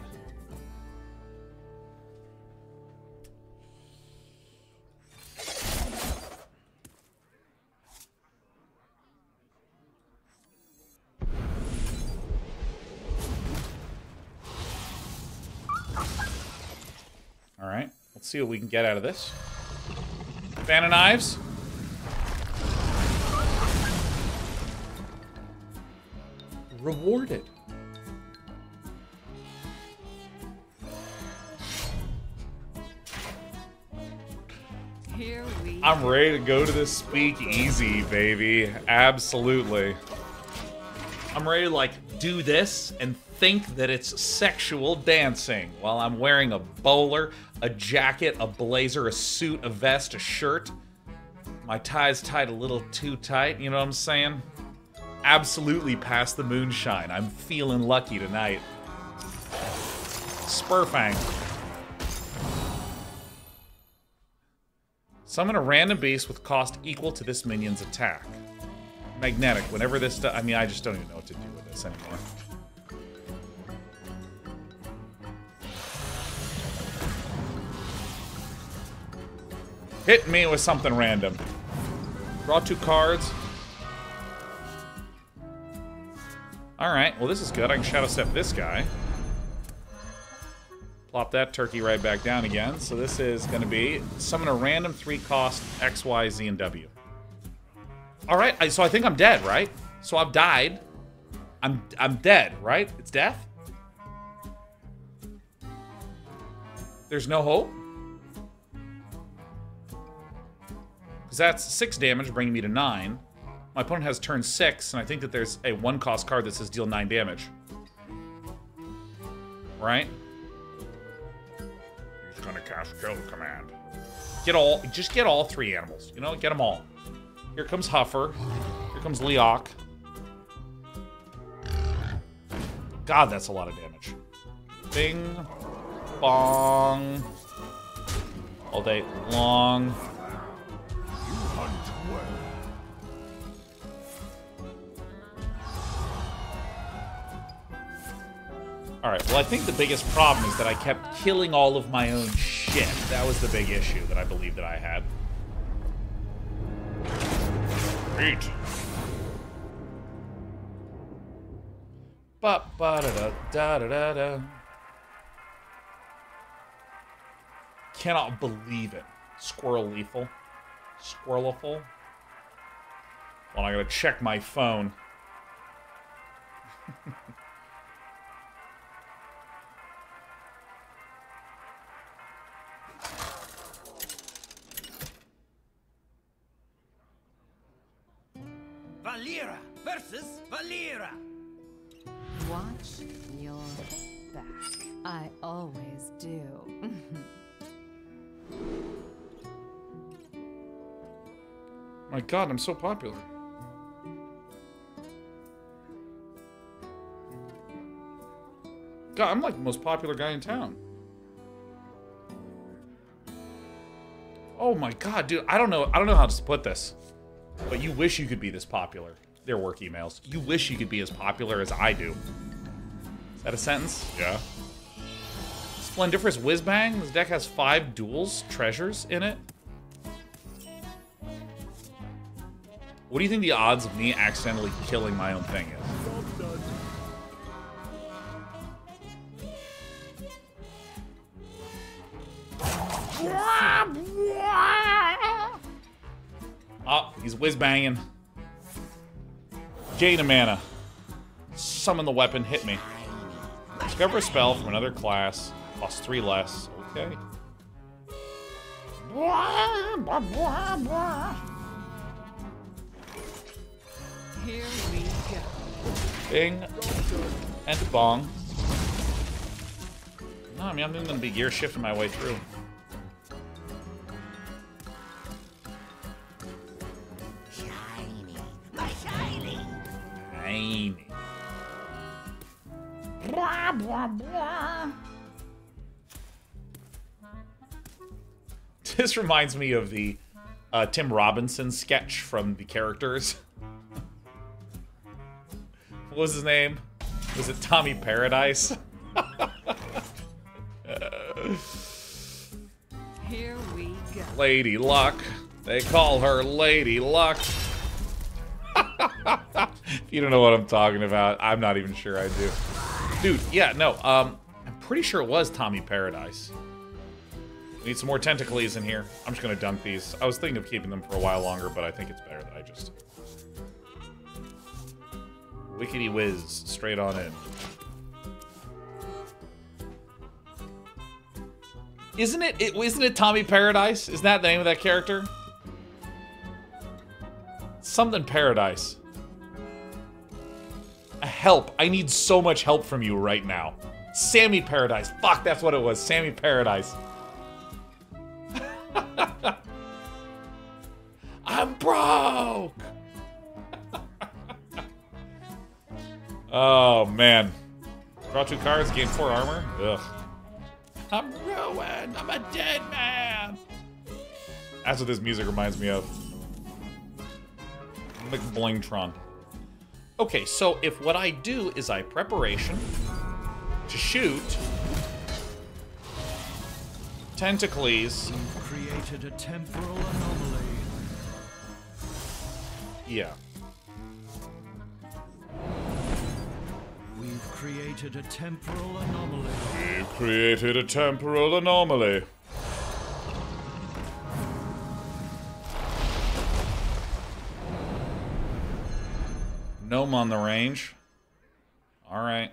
All right. Let's see what we can get out of this. Of knives. Rewarded. I'm ready to go to this speakeasy, baby. Absolutely. I'm ready to like do this and think that it's sexual dancing while I'm wearing a bowler, a jacket, a blazer, a suit, a vest, a shirt. My tie's tied a little too tight, you know what I'm saying? Absolutely past the moonshine. I'm feeling lucky tonight. Spurfang. Summon a random beast with cost equal to this minion's attack. Magnetic. Whenever this... I mean, I just don't even know what to do with this anymore. Hit me with something random. Draw two cards. Alright, well this is good. I can Shadow Step this guy. Plop that turkey right back down again. So this is going to be summon a random three cost X, Y, Z, and W. All right, I- so I think I'm dead, right? So I've died. I'm I'm dead, right? It's death. There's no hope. Because that's six damage, bringing me to nine. My opponent has turn six, and I think that there's a one cost card that says deal nine damage. Right? Gonna cast kill command. Get all, just get all three animals. You know, get them all. Here comes Huffer. Here comes Leokk. God, that's a lot of damage. Bing, bong, all day long. All right. Well, I think the biggest problem is that I kept killing all of my own shit. That was the big issue that I believe that I had. Eat. Ba ba da da da da da da. Cannot believe it. Squirrel lethal. Squirrelful. Well, I gotta check my phone. god, I'm so popular. God, I'm like the most popular guy in town. Oh my god, dude, I don't know I don't know how to put this. But you wish you could be this popular. Their work emails. You wish you could be as popular as I do. Is that a sentence? Yeah. Splendiferous Whizbang. This deck has five duels treasures in it. What do you think the odds of me accidentally killing my own thing is? Oh, he's whiz banging. Gain a mana. Summon the weapon, hit me. Discover a spell from another class. Costs three less. Okay. Here we go. Bing. And bong. No, I mean, I'm gonna be gear shifting my way through. Shiny. My shiny. Tiny. Blah, blah, blah. This reminds me of the uh, Tim Robinson sketch from the characters. what was his name? Was it Tommy Paradise? Here we go. Lady Luck. They call her Lady Luck. if you don't know what I'm talking about, I'm not even sure I do. Dude, yeah, no, um, I'm pretty sure it was Tommy Paradise. Need some more tentacles in here. I'm just gonna dunk these. I was thinking of keeping them for a while longer, but I think it's better that I just... Wickety whiz, straight on in. Isn't it, it? Isn't it Tommy Paradise? Isn't that the name of that character? Something Paradise. Help. I need so much help from you right now. Sammy Paradise. Fuck, that's what it was. Sammy Paradise. I'm broke. Oh, man. Draw two cards, gain four armor. Ugh. I'm ruined. I'm a dead man. That's what this music reminds me of. MC Blingtron. Okay, so if what I do is I preparation to shoot tentacles. You've created a temporal anomaly. Yeah. Created a temporal anomaly. We've created a temporal anomaly. Gnome on the range. All right.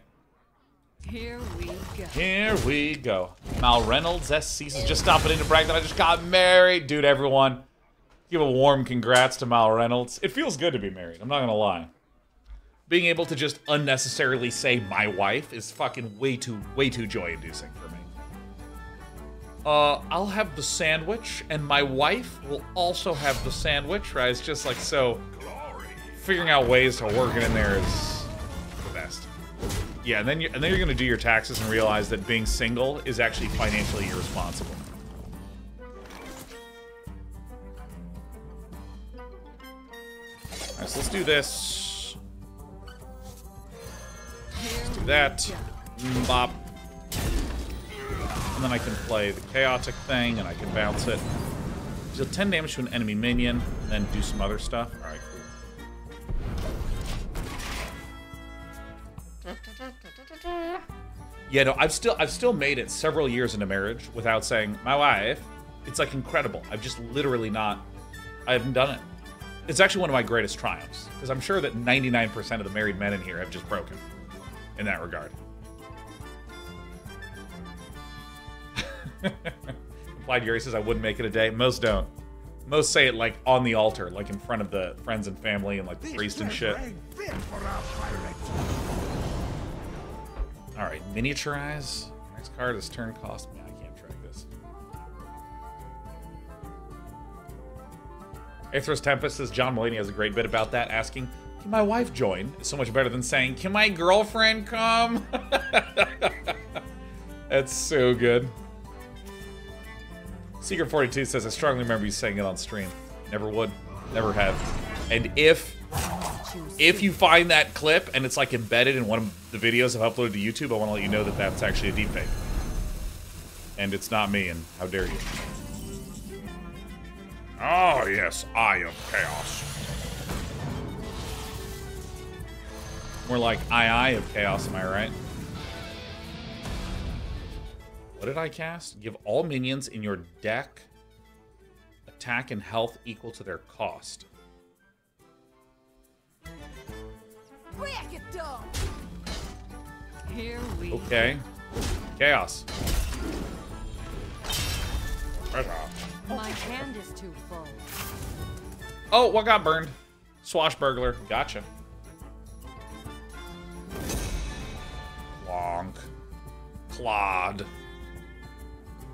Here we go. Here we go. Mal Reynolds, SC is just stopping in to brag that I just got married. Dude, everyone, give a warm congrats to Mal Reynolds. It feels good to be married, I'm not gonna lie. Being able to just unnecessarily say my wife is fucking way too, way too joy-inducing for me. Uh, I'll have the sandwich, and my wife will also have the sandwich, right? It's just like so. Figuring out ways to work it in there is the best. Yeah, and then you and then you're gonna do your taxes and realize that being single is actually financially irresponsible. Alright, so let's do this. Let's do that. Bop. And then I can play the chaotic thing and I can bounce it. Deal 10 damage to an enemy minion, and then do some other stuff. Alright, cool. Yeah, no, I've still I've still made it several years into marriage without saying my wife. It's like incredible. I've just literally not I haven't done it. It's actually one of my greatest triumphs because I'm sure that 99% of the married men in here have just broken in that regard. Implied Yuri says I wouldn't make it a day. Most don't. Most say it like on the altar, like in front of the friends and family and like the priest and shit. All right, miniaturize. Next card is turn cost. Man, I can't track this. Aethros Tempest says John Mulaney has a great bit about that, asking, "Can my wife join?" It's so much better than saying, "Can my girlfriend come?" That's so good. Secret 42 says, I strongly remember you saying it on stream. Never would. Never have. And if if you find that clip and it's like embedded in one of the videos I've uploaded to YouTube, I want to let you know that that's actually a deepfake. And it's not me, and how dare you. Oh, yes, I am chaos. More like I, I of chaos, am I right? What did I cast? Give all minions in your deck attack and health equal to their cost. Break it down. Here we Okay. Chaos. My hand is too full. Oh, what got burned? Swashbuckler. Gotcha. Claude.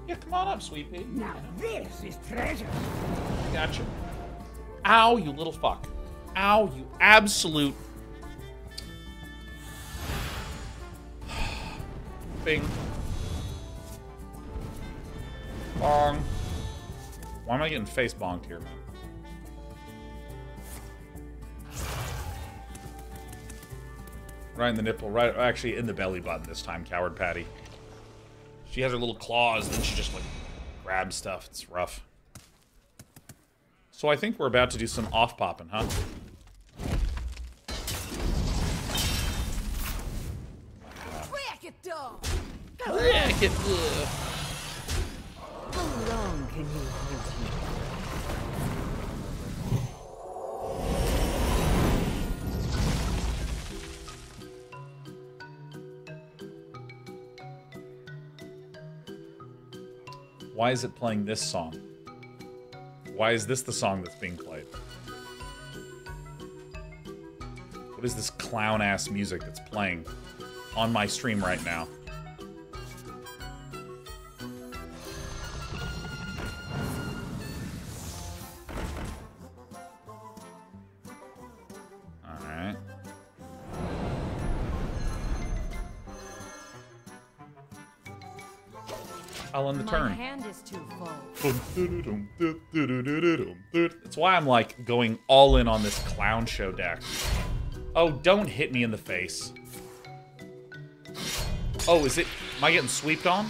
Yeah, come on up, sweet pea. Now this is treasure. Gotcha. Ow, you little fuck. Ow, you absolute. Bing. Bong. Why am I getting face bonked here, man? Right in the nipple, right actually in the belly button this time, coward Patty. She has her little claws, and then she just like grabs stuff. It's rough. So I think we're about to do some off popping, huh? Crack it, dog! Crack it, ugh. How long can you hold me? Why is it playing this song? Why is this the song that's being played? What is this clown ass music that's playing on my stream right now? Alright. I'll end the turn. That's why I'm like going all in on this clown show deck. Oh, don't hit me in the face. Oh, is it? Am I getting sweeped on?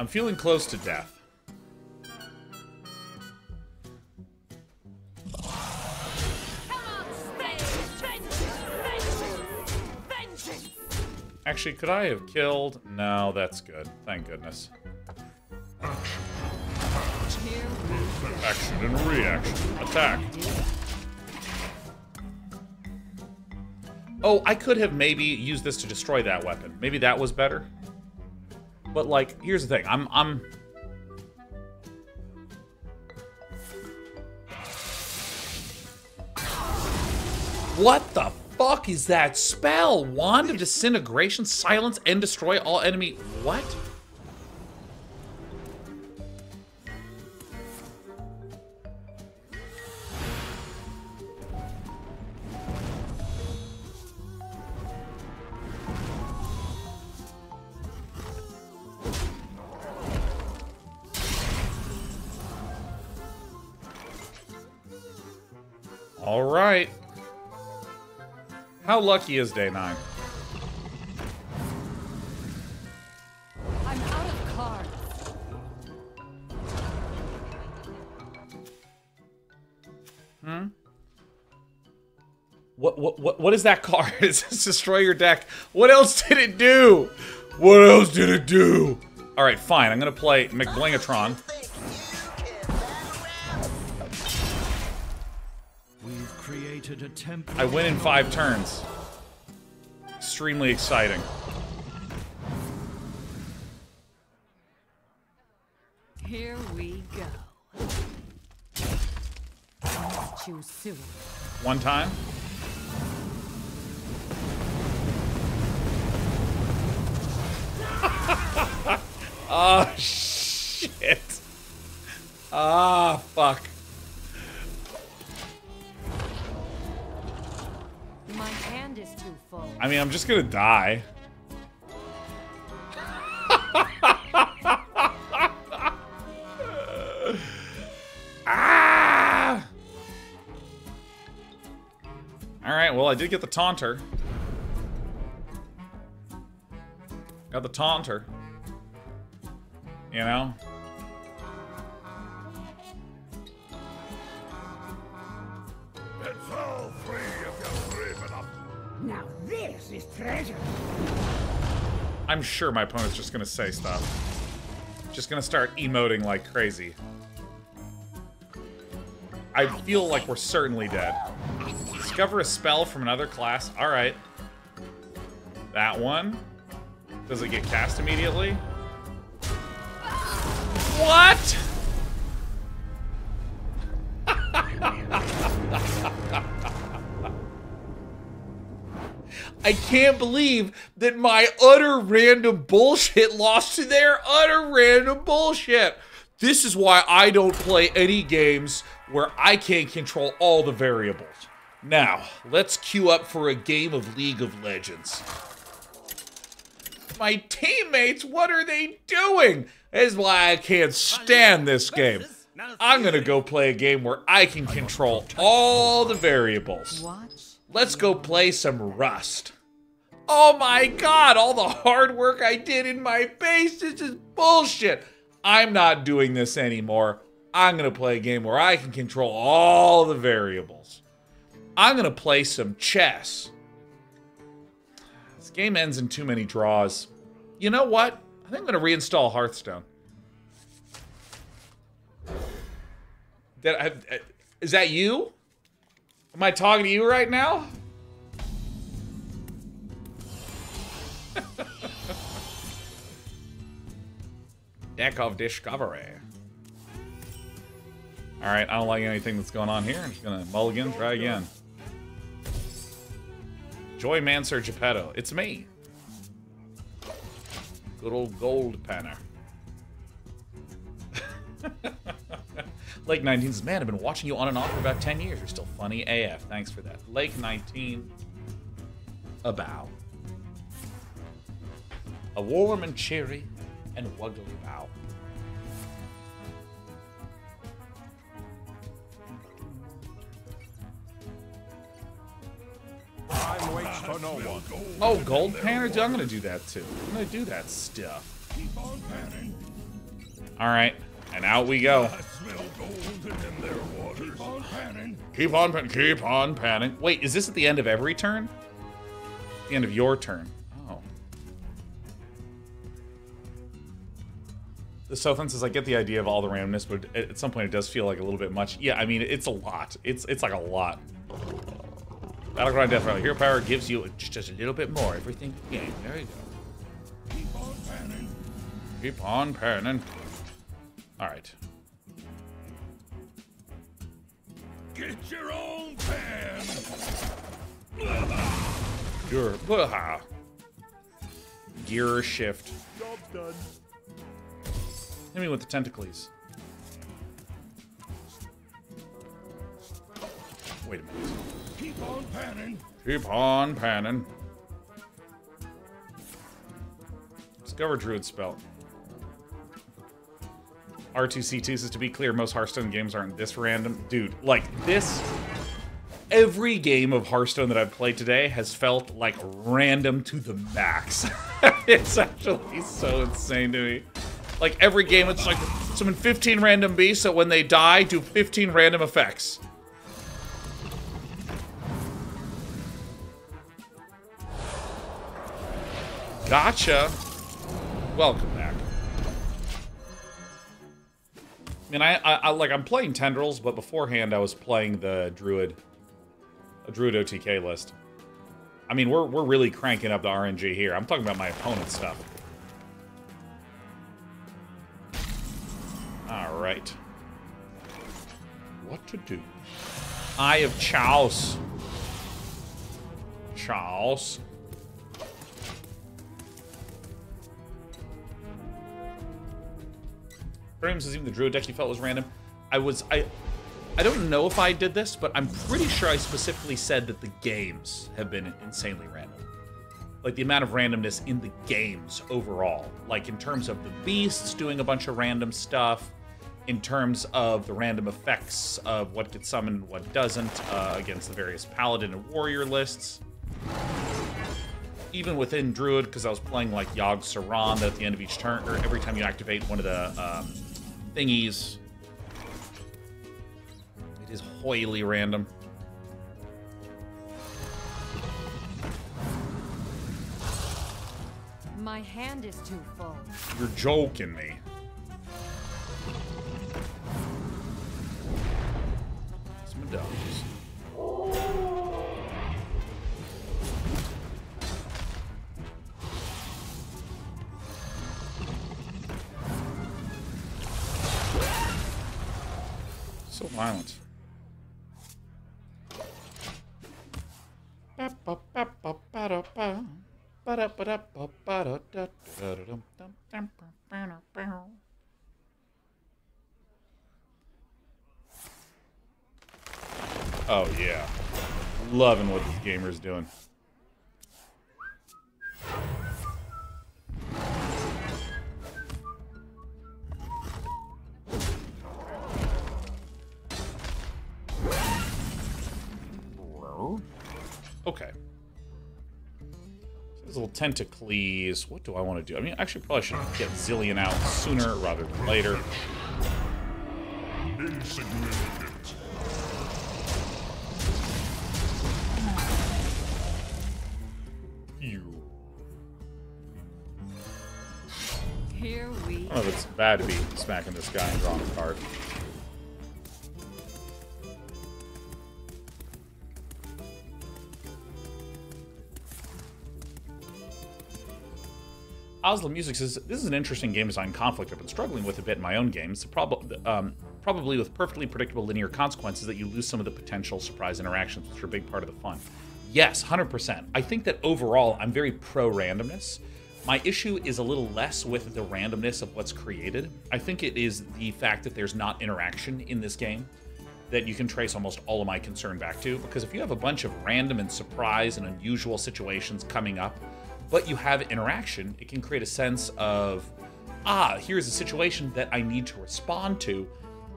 I'm feeling close to death. Actually, could I have killed? No, that's good. Thank goodness. Action and reaction. Attack. Oh, I could have maybe used this to destroy that weapon. Maybe that was better. But like, here's the thing. I'm I'm What the fuck is that spell? Wand of disintegration, silence, and destroy all enemy. What? How lucky is day nine? I'm out of cards. Hmm? What what what what is that card? It says destroy your deck. What else did it do? What else did it do? All right, fine. I'm gonna play MC Blingtron. I win in five turns. Extremely exciting. Here we go. One time. oh shit. Ah fuck. I mean, I'm just gonna die. ah! All right. Well, I did get the taunter. Got the taunter. You know. I'm sure my opponent's just gonna say stuff. Just gonna start emoting like crazy. I feel like we're certainly dead. Discover a spell from another class. Alright. That one. Does it get cast immediately? What? I can't believe that my utter random bullshit lost to their utter random bullshit. This is why I don't play any games where I can't control all the variables. Now, let's queue up for a game of League of Legends. My teammates, what are they doing? This is why I can't stand this game. I'm gonna go play a game where I can control all the variables. Let's go play some Rust. Oh my god, all the hard work I did in my face. this is bullshit. I'm not doing this anymore. I'm gonna play a game where I can control all the variables. I'm gonna play some chess. This game ends in too many draws. You know what? I think I'm gonna reinstall Hearthstone. Did I, is that you? Am I talking to you right now? Deck of Discovery. Alright, I don't like anything that's going on here. I'm just gonna mulligan, try again. Joymancer Jepetto. It's me. Good old gold panner. Lake 19 says, man, I've been watching you on and off for about 10 years. You're still funny AF. Thanks for that. Lake 19, a bow. A warm and cheery and wuggly bow. Time no one. Oh, gold? Dude, I'm gonna do that too. I'm gonna do that stuff. Alright, and out we go. Smell gold in their waters. Keep on panning. Keep on pan- keep on panning. Wait, is this at the end of every turn? The end of your turn. The Southan says I get the idea of all the randomness, but at some point it does feel like a little bit much. Yeah, I mean it's a lot. It's it's like a lot. Battleground Death Rally. Hero Power gives you just, just a little bit more. Everything game. There you go. Keep on panning. Keep on panning. Alright. Get your own pan. Gear. Blah. Gear shift. Job done. Hit me with the tentacles. Wait a minute. Keep on panning. Keep on panning. Discover Druid spell. R2C2 says to be clear, most Hearthstone games aren't this random. Dude, like this. Every game of Hearthstone that I've played today has felt like random to the max. it's actually so insane to me. Like every game, it's like summon 15 random beasts, so when they die, do 15 random effects. Gotcha. Welcome back. I mean, I, I, I like I'm playing Tendrils, but beforehand I was playing the Druid, a Druid OTK list. I mean, we're we're really cranking up the RNG here. I'm talking about my opponent stuff. All right. What to do? Eye of Chaos. Chaos. Graham says even the druid deck you felt was random. I was I I don't know if I did this, but I'm pretty sure I specifically said that the games have been insanely random. Like the amount of randomness in the games overall. Like in terms of the beasts doing a bunch of random stuff, in terms of the random effects of what gets summoned, and what doesn't, uh, against the various paladin and warrior lists. Even within Druid, because I was playing like Yogg Saron, that at the end of each turn, or every time you activate one of the um, thingies, it is hoily random. My hand is too full. You're joking me. Some medallions. So violent. Oh yeah. Loving what this gamer's doing. Okay. These little tentacles. What do I want to do? I mean, actually, probably should get Zilliax out sooner rather than later. Insignificant. Don't know if it's bad to be smacking this guy and drawing a card. Oslo Music says, This is an interesting game design conflict I've been struggling with a bit in my own games, prob- um, probably with perfectly predictable linear consequences that you lose some of the potential surprise interactions, which are a big part of the fun. Yes, 100%. I think that overall, I'm very pro randomness. My issue is a little less with the randomness of what's created. I think it is the fact that there's not interaction in this game that you can trace almost all of my concern back to. Because if you have a bunch of random and surprise and unusual situations coming up, but you have interaction, it can create a sense of, ah, here's a situation that I need to respond to.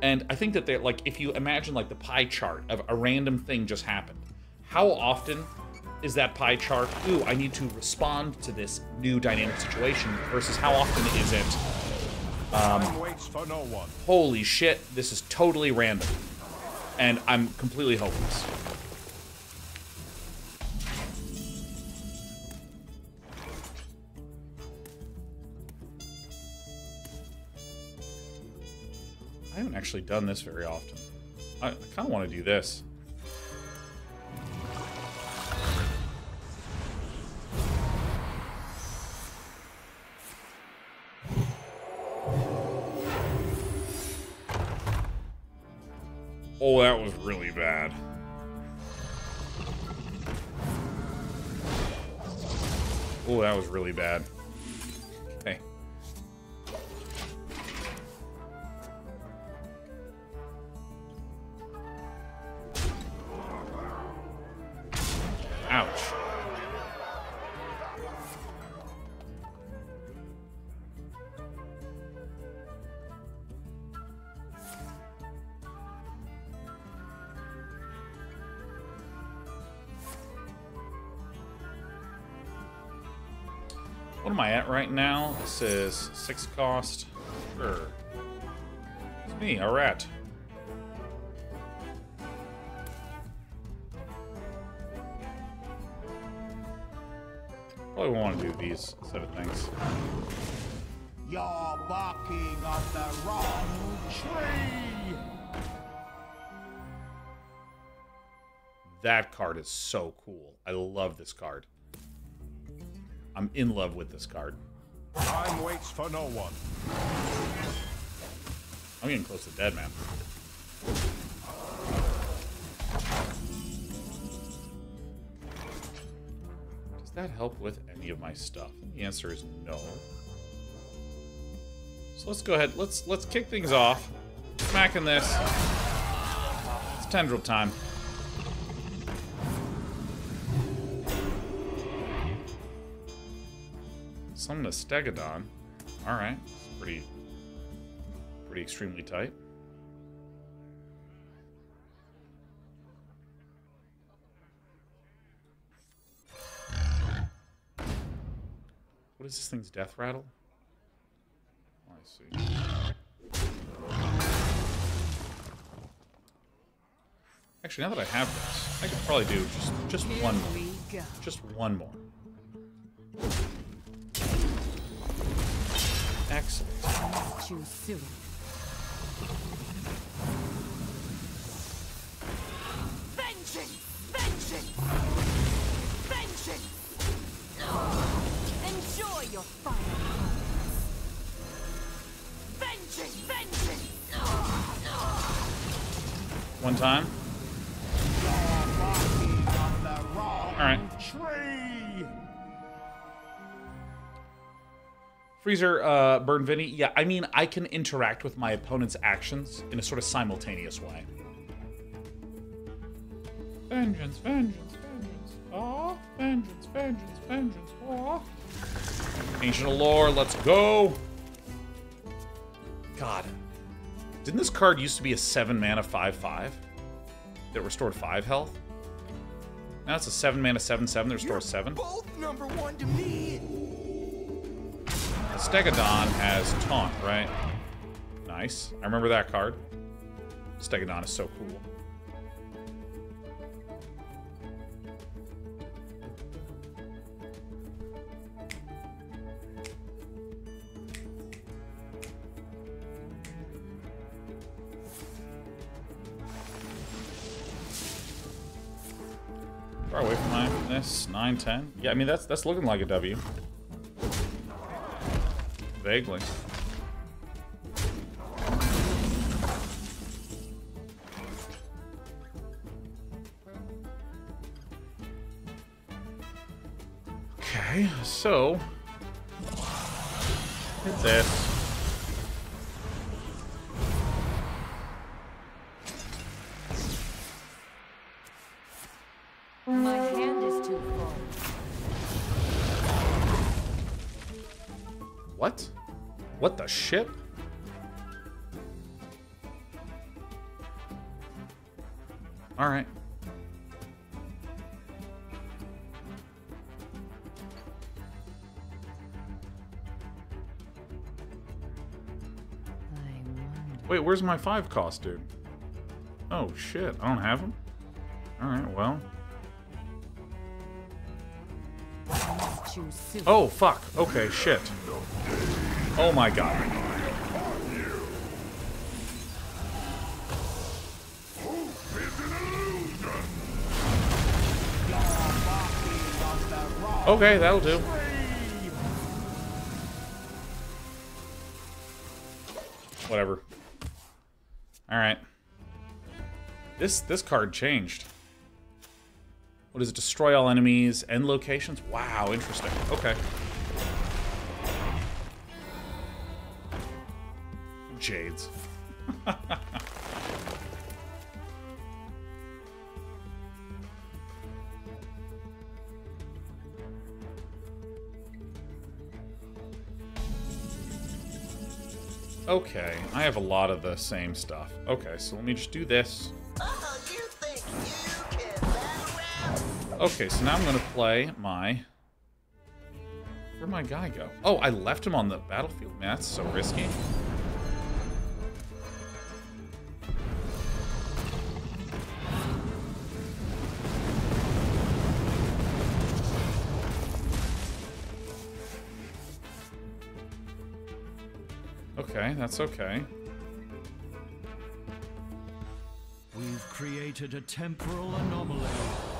And I think that they're like, if you imagine like the pie chart of a random thing just happened, how often is that pie chart, ooh, I need to respond to this new dynamic situation, versus how often is it, um, for no one. holy shit, this is totally random. And I'm completely hopeless. I haven't actually done this very often. I, I kind of want to do this. Really bad. This is six cost. Sure. It's me, a rat. Probably want to do these set of things. You're barking on the wrong tree. That card is so cool. I love this card. I'm in love with this card. Time waits for no one. I'm getting close to dead, man. Does that help with any of my stuff? The answer is no. So let's go ahead. Let's let's kick things off. Smacking this. It's tendril time. Summon a Stegodon. Alright. Pretty pretty extremely tight. What is this thing's death rattle? Oh, I see. Actually, now that I have this, I could probably do just just Here one more. Just one more. Excellent. Too soon. Vengeance! Vengeance! Vengeance! Enjoy your final moments. Vengeance! Vengeance! One time. You're Freezer, uh, Burn Vinny. Yeah, I mean, I can interact with my opponent's actions in a sort of simultaneous way. Vengeance, vengeance, vengeance. Ah, vengeance, vengeance, vengeance. Ah. Ancient of Lore, let's go. God. Didn't this card used to be a 7 mana 5 5 that restored 5 health? Now it's a 7 mana 7 7 that restores 7. Both number one to me. Stegodon has Taunt, right? Nice. I remember that card. Stegodon is so cool. Far away from my this. 9, 10. Yeah, I mean that's that's looking like a W. Vaguely. Okay, so hit this. What the shit? All right. Wait, where's my five cost, dude? Oh shit, I don't have them. All right, well. Must choose soon. Oh fuck. Okay, shit. Oh my god. Okay, that'll do. Whatever. All right. This this card changed. What is it? Destroy all enemies, end locations? Wow, interesting. Okay. Jades. okay, I have a lot of the same stuff. Okay, so let me just do this. Okay, so now I'm gonna play my. Where'd my guy go? Oh, I left him on the battlefield. Man, that's so risky. That's okay. We've created a temporal anomaly.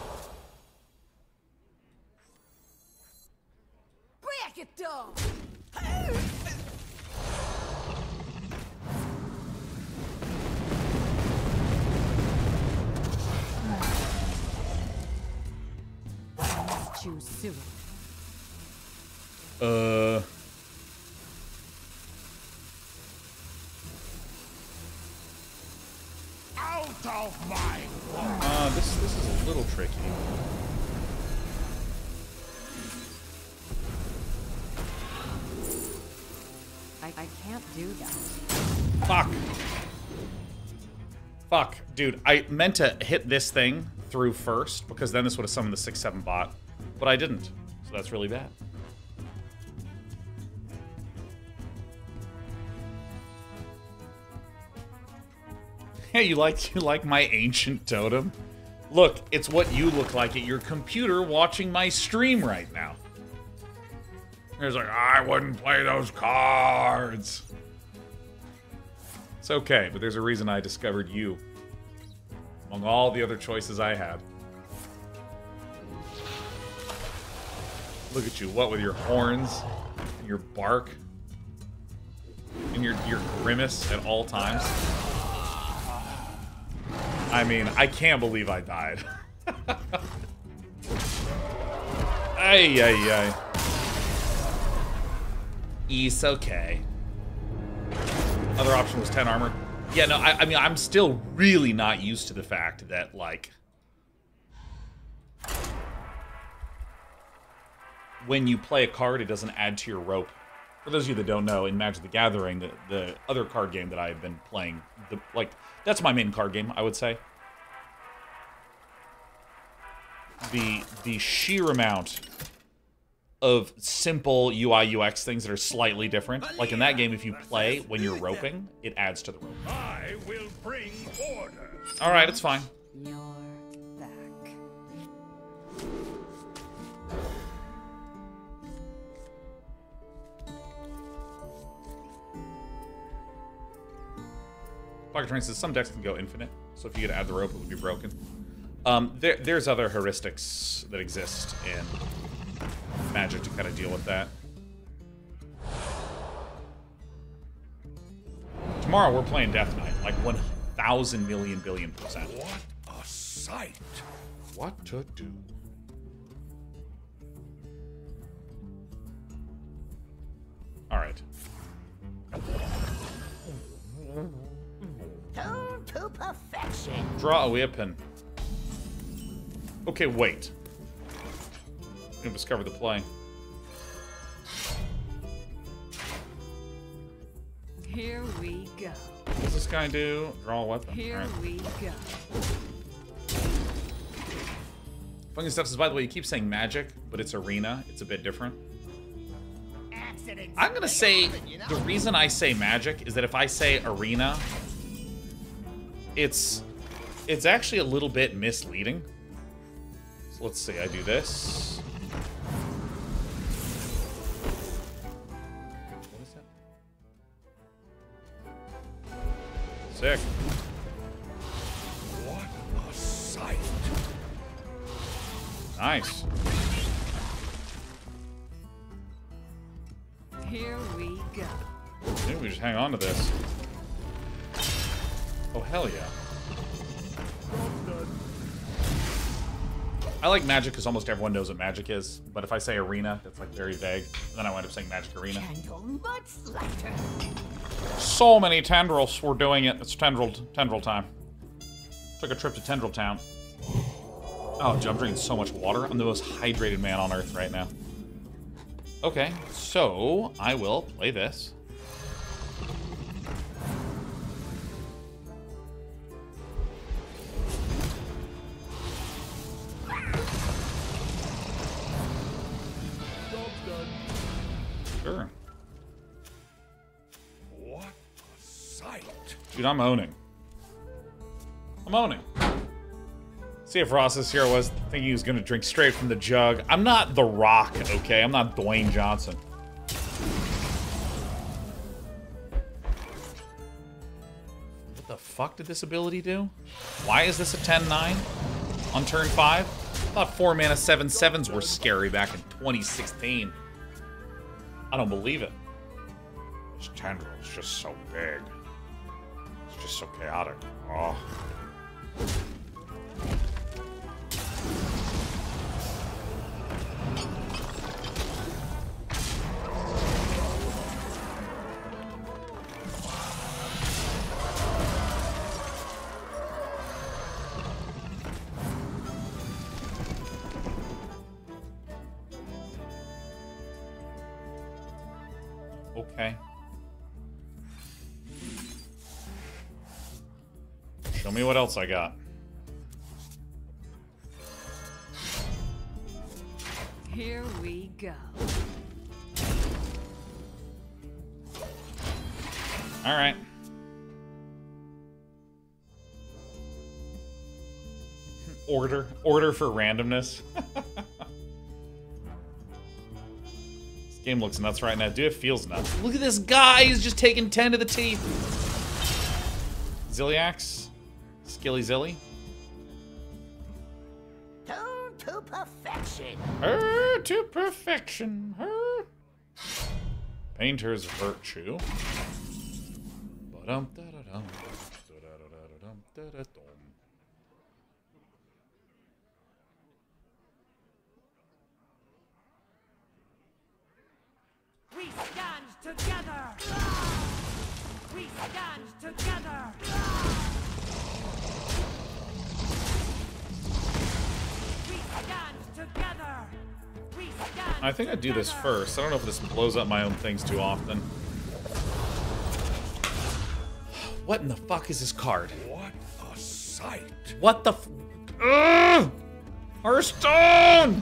Fuck, dude. I meant to hit this thing through first because then this would have summoned the six seven bot, but I didn't. So that's really bad. Hey, you like you like my ancient totem? Look, it's what you look like at your computer watching my stream right now. He's like, I wouldn't play those cards. It's okay, but there's a reason I discovered you among all the other choices I had. Look at you, what with your horns, and your bark, and your your grimace at all times. I mean, I can't believe I died. ay ay ay. It's okay. Other option was 10 armor. Yeah, no, I, I mean, I'm still really not used to the fact that, like, when you play a card, it doesn't add to your rope. For those of you that don't know, in Magic the Gathering, the, the other card game that I've been playing, the, like, that's my main card game, I would say. The, the sheer amount of simple UI UX things that are slightly different. Like in that game, if you play when you're roping, it adds to the rope. I will bring order. All right, it's fine. You're back. Pocket Train says some decks can go infinite, so if you get to add the rope, it would be broken. Um, there, there's other heuristics that exist in Magic to kind of deal with that. Tomorrow we're playing Death Knight, like 1,000 million billion percent. What a sight. What to do? All right. Tuned to perfection. Draw a weapon. Okay, wait. Gonna discover the play. Here we go. What does this guy do? Draw a weapon. Here Alright. we go. Funny stuff is, by the way, you keep saying magic, but it's arena. It's a bit different. Accidents. I'm gonna say you know? the reason I say magic is that if I say arena, it's it's actually a little bit misleading. So let's see. I do this. Sick. What a sight. Nice. Here we go. Maybe we just hang on to this. Oh, hell yeah. I like magic because almost everyone knows what magic is, but if I say arena, that's like very vague. And then I wind up saying magic arena. So many tendrils were doing it. It's tendril tendril time. Took a trip to Tendril Town. Oh, I'm drinking so much water. I'm the most hydrated man on earth right now. Okay, so I will play this. Dude, I'm owning. I'm owning. See if Ross's here was thinking he was gonna drink straight from the jug. I'm not The Rock, okay? I'm not Dwayne Johnson. What the fuck did this ability do? Why is this a 10-9 on turn 5? I thought 4 mana 7 7s were scary back in 2016. I don't believe it. This tendril is just so big. So chaotic. Oh. What else I got. Here we go. All right. Order. Order for randomness. this game looks nuts right now. Dude, it feels nuts. Look at this guy. He's just taking 10 to the teeth. Zilliax? Skilly Zilly? Tuned to perfection. Her to perfection. Her. Painter's virtue. Ba-dum, da-da-dum, da-da-da-da-dum, da-da-dum. I think I'd do this first. I don't know if this blows up my own things too often. What in the fuck is this card? What a sight! What the f- Ugh! Hearthstone!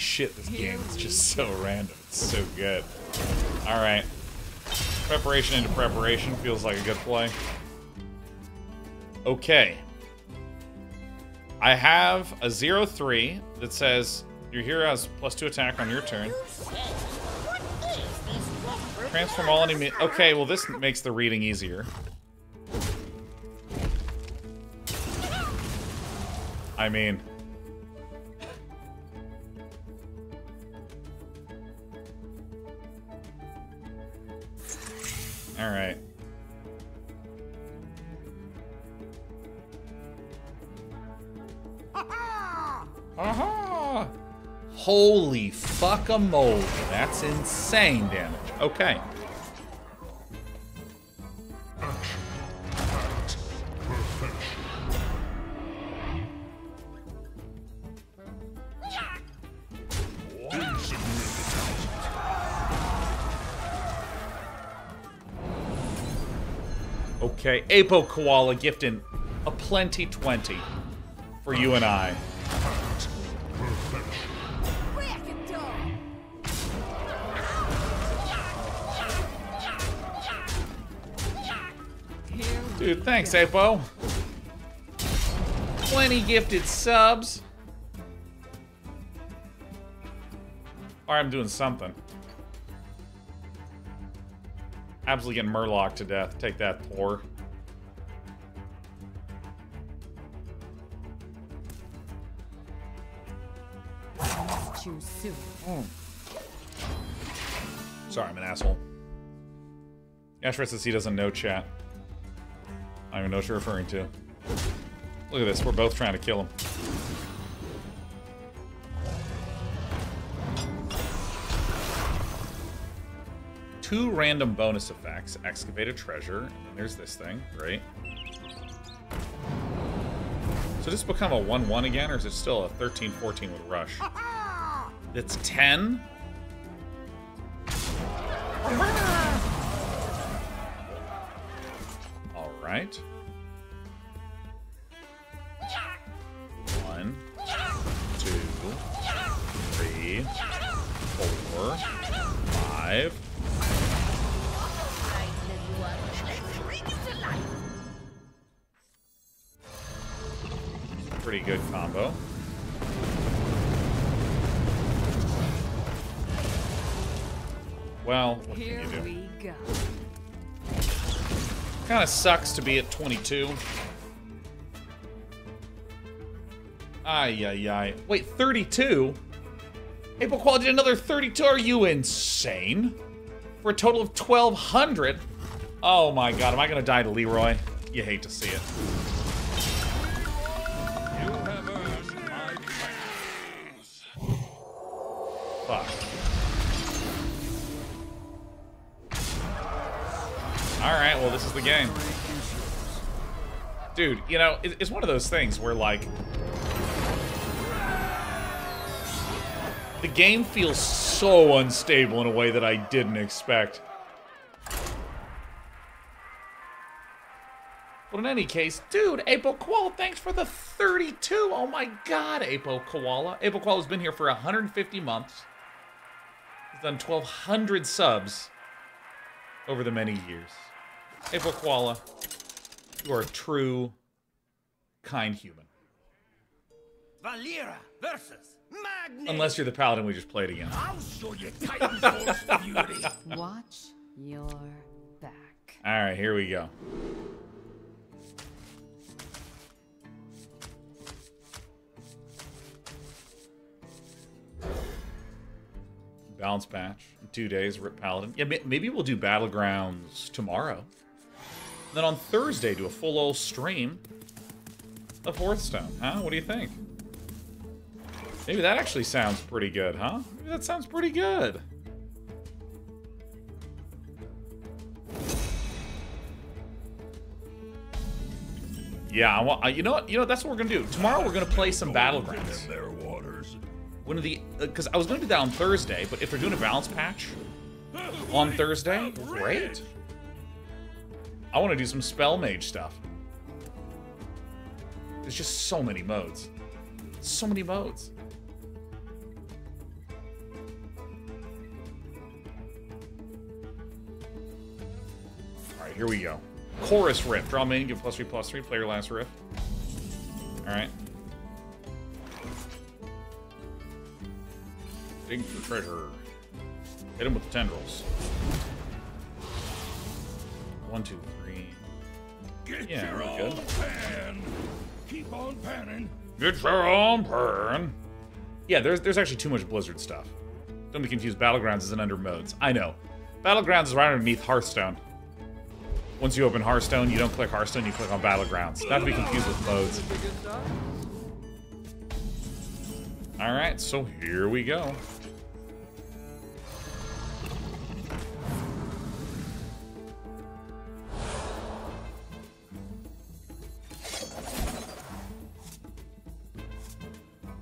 Shit, this game is just so random. It's so good. Alright. Preparation into preparation feels like a good play. Okay. I have a 0-3 that says your hero has plus 2 attack on your turn. What is this lumber? Transform all enemy... Okay, well this makes the reading easier. I mean... Alright. Aha! Holy fuck a mold. That's insane damage. Okay. Okay, Apo Koala gifting a plenty 20 for you and I. Dude, thanks, Apo. 20 gifted subs. Alright, I'm doing something. Absolutely getting Murloc to death. Take that, poor. Too soon. Mm. Sorry, I'm an asshole. Ashra says he doesn't know chat. I don't even know what you're referring to. Look at this, we're both trying to kill him. Two random bonus effects. Excavate a treasure. And there's this thing. Great. So this become a 1-1 again, or is it still a 13-14 with Rush? That's 10? All right. Kind of sucks to be at 22. Ay, ay, ay. Wait, 32? Apo Koala did another 32? Are you insane? For a total of 1,200? Oh my god, am I gonna die to Leroy? You hate to see it. Fuck. This is the game. Dude, you know, it- it's one of those things where, like, the game feels so unstable in a way that I didn't expect. But in any case, dude, Apo Koala, thanks for the 32. Oh my god, Apo Koala. Koala's been here for 150 months. He's done 1,200 subs over the many years. Apo Koala, you are a true, kind human. Valeera versus Magnet. Unless you're the paladin we just played again. I'll show you Titanfall's fury. Watch your back. All right, here we go. Balance patch. Two days, Rip Paladin. Yeah, maybe we'll do Battlegrounds tomorrow. Then on Thursday, do a full old stream of Hearthstone. Huh? What do you think? Maybe that actually sounds pretty good, huh? Maybe that sounds pretty good. Yeah. I- You know what? You know that's what we're gonna do. Tomorrow we're gonna play some battlegrounds. Their waters. One of the uh, because I was gonna do that on Thursday, but if they're doing a balance patch on Thursday, great. I want to do some spell mage stuff. There's just so many modes. So many modes. Alright, here we go. Chorus Rift. Draw main, give plus three, plus three. Player last rift. Alright. Dig for treasure. Hit him with the tendrils. One, two, Yeah, your we're own good. pan. Keep on panning. Get your own burn. Yeah, there's there's actually too much Blizzard stuff. Don't be confused. Battlegrounds isn't under modes. I know. Battlegrounds is right underneath Hearthstone. Once you open Hearthstone, you don't click Hearthstone, you click on Battlegrounds. Not to be confused with modes. Alright, so here we go.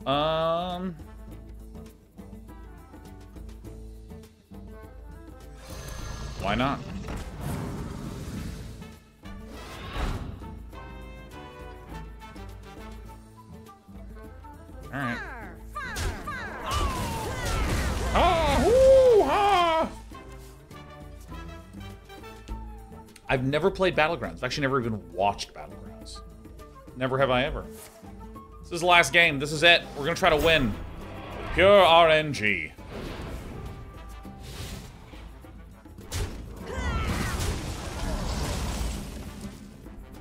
Um. Why not? All right. Woo, ah. I've never played Battlegrounds. I've actually never even watched Battlegrounds. Never have I ever. This is the last game. This is it. We're gonna try to win. Pure RNG.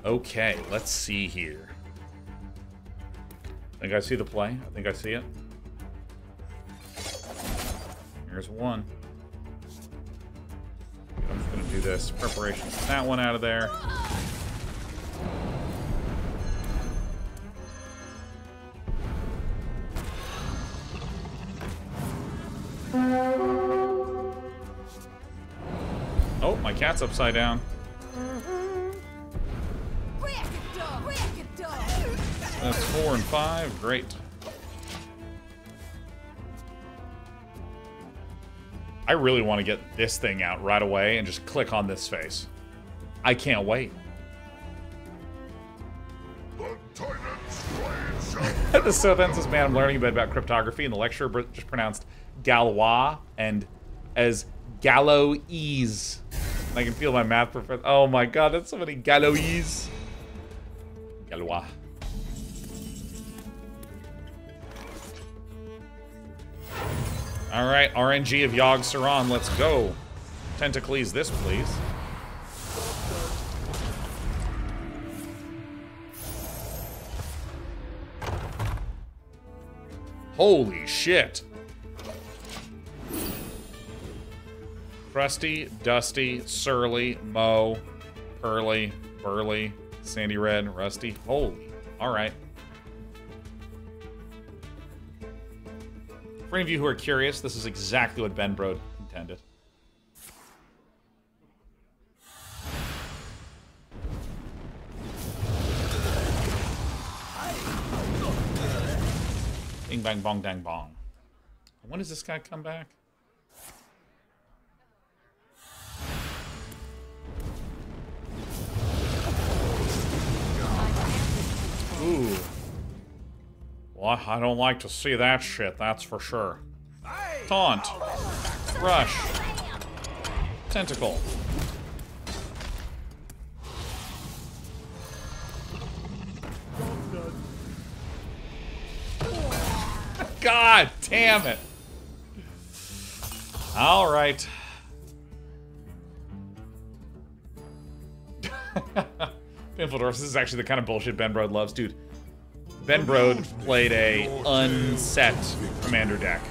Okay, let's see here. I think I see the play. I think I see it. Here's one. I'm just gonna do this. Preparation. That one out of there. Oh, my cat's upside down. That's four and five. Great. I really want to get this thing out right away and just click on this face. I can't wait. Blade the Sothensis man I'm learning a bit about cryptography, and the lecturer just pronounced Galois and as Galloese. I can feel my math professor. Oh my god, that's so many Galloese. Galois. Alright, RNG of Yogg Saron, let's go. Tentacles this, please. Holy shit. Crusty, Dusty, Surly, Mo, Pearly, Burly, Sandy Red, Rusty. Holy. Alright. For any of you who are curious, this is exactly what Ben Brode intended. Bing bang bong dang bong. When does this guy come back? Ooh. Well, I don't like to see that shit, that's for sure. Taunt. Rush. Tentacle. God damn it. All right. Pinful This is actually the kind of bullshit Ben Brode loves, dude. Ben Brode played a unset commander deck.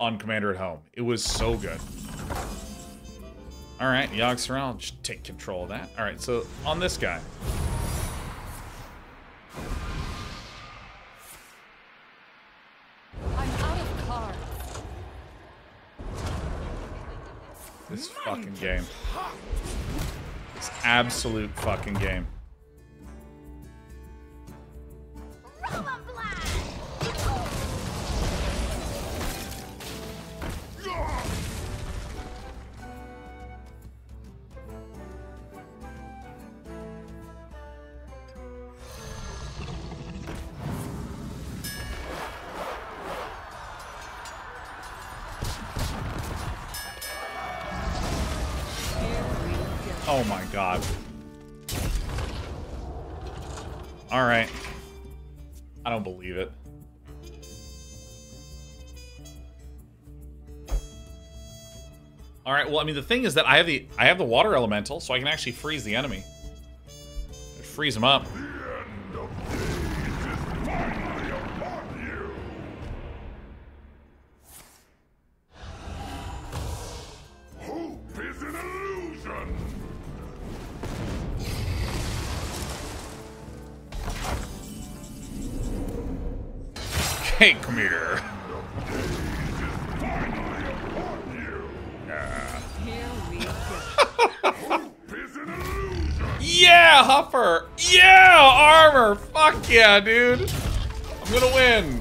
on Commander at Home. It was so good. All right, Yogg Saron, just take control of that. All right, so on this guy. I'm out of cards. This fucking game. This absolute fucking game. Oh I mean the thing is that I have the I have the water elemental, so I can actually freeze the enemy. Freeze him up. Yeah, Yeah, armor! Fuck yeah, dude! I'm gonna win!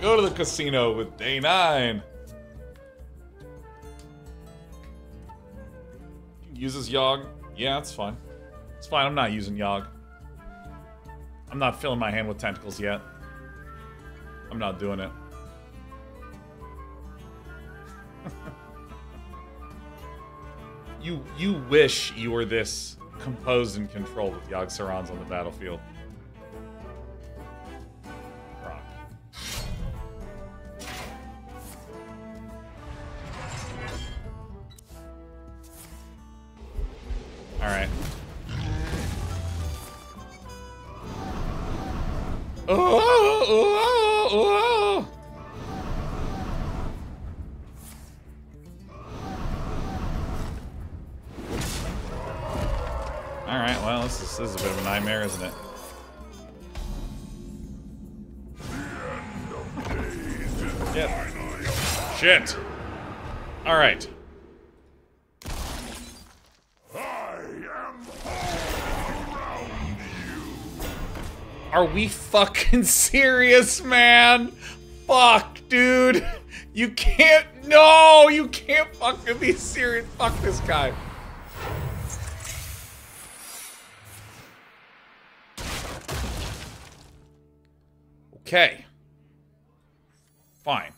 Go to the casino with day nine. Uses Yogg. Yeah, it's fine. It's fine, I'm not using Yogg. I'm not filling my hand with tentacles yet. I'm not doing it. you you wish you were this composed and controlled with Yogg Saron's on the battlefield. Rock. Alright. Oh, oh, oh, oh, oh. This is, this is a bit of a nightmare, isn't it? Yep. Shit. Alright. Are we fucking serious, man? Fuck, dude. You can't. No, you can't fucking be serious. Fuck this guy. Okay. Fine.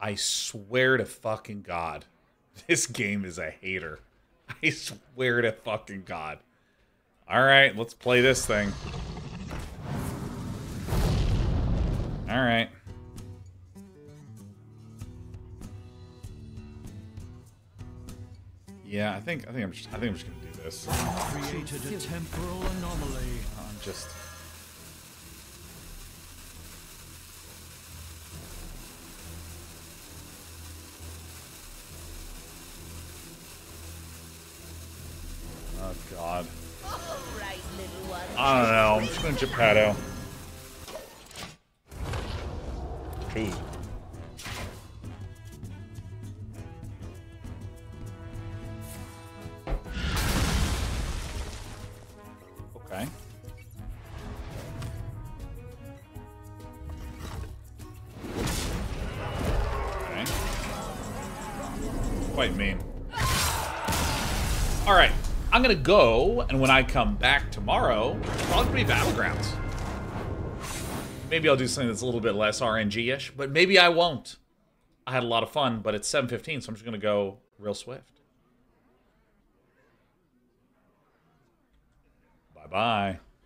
I swear to fucking God, this game is a hater. I swear to fucking God. Alright, let's play this thing. Alright. Yeah, I think I think I'm just I think I'm just gonna this. Created a temporal anomaly. I'm just Oh god. All right, little one. I don't know. I'm just gonna Jepetto. Ooh. I'm gonna go, and when I come back tomorrow, probably Battlegrounds. Maybe I'll do something that's a little bit less RNG-ish, but maybe I won't. I had a lot of fun, but it's 7:15, so I'm just gonna go real swift. Bye bye.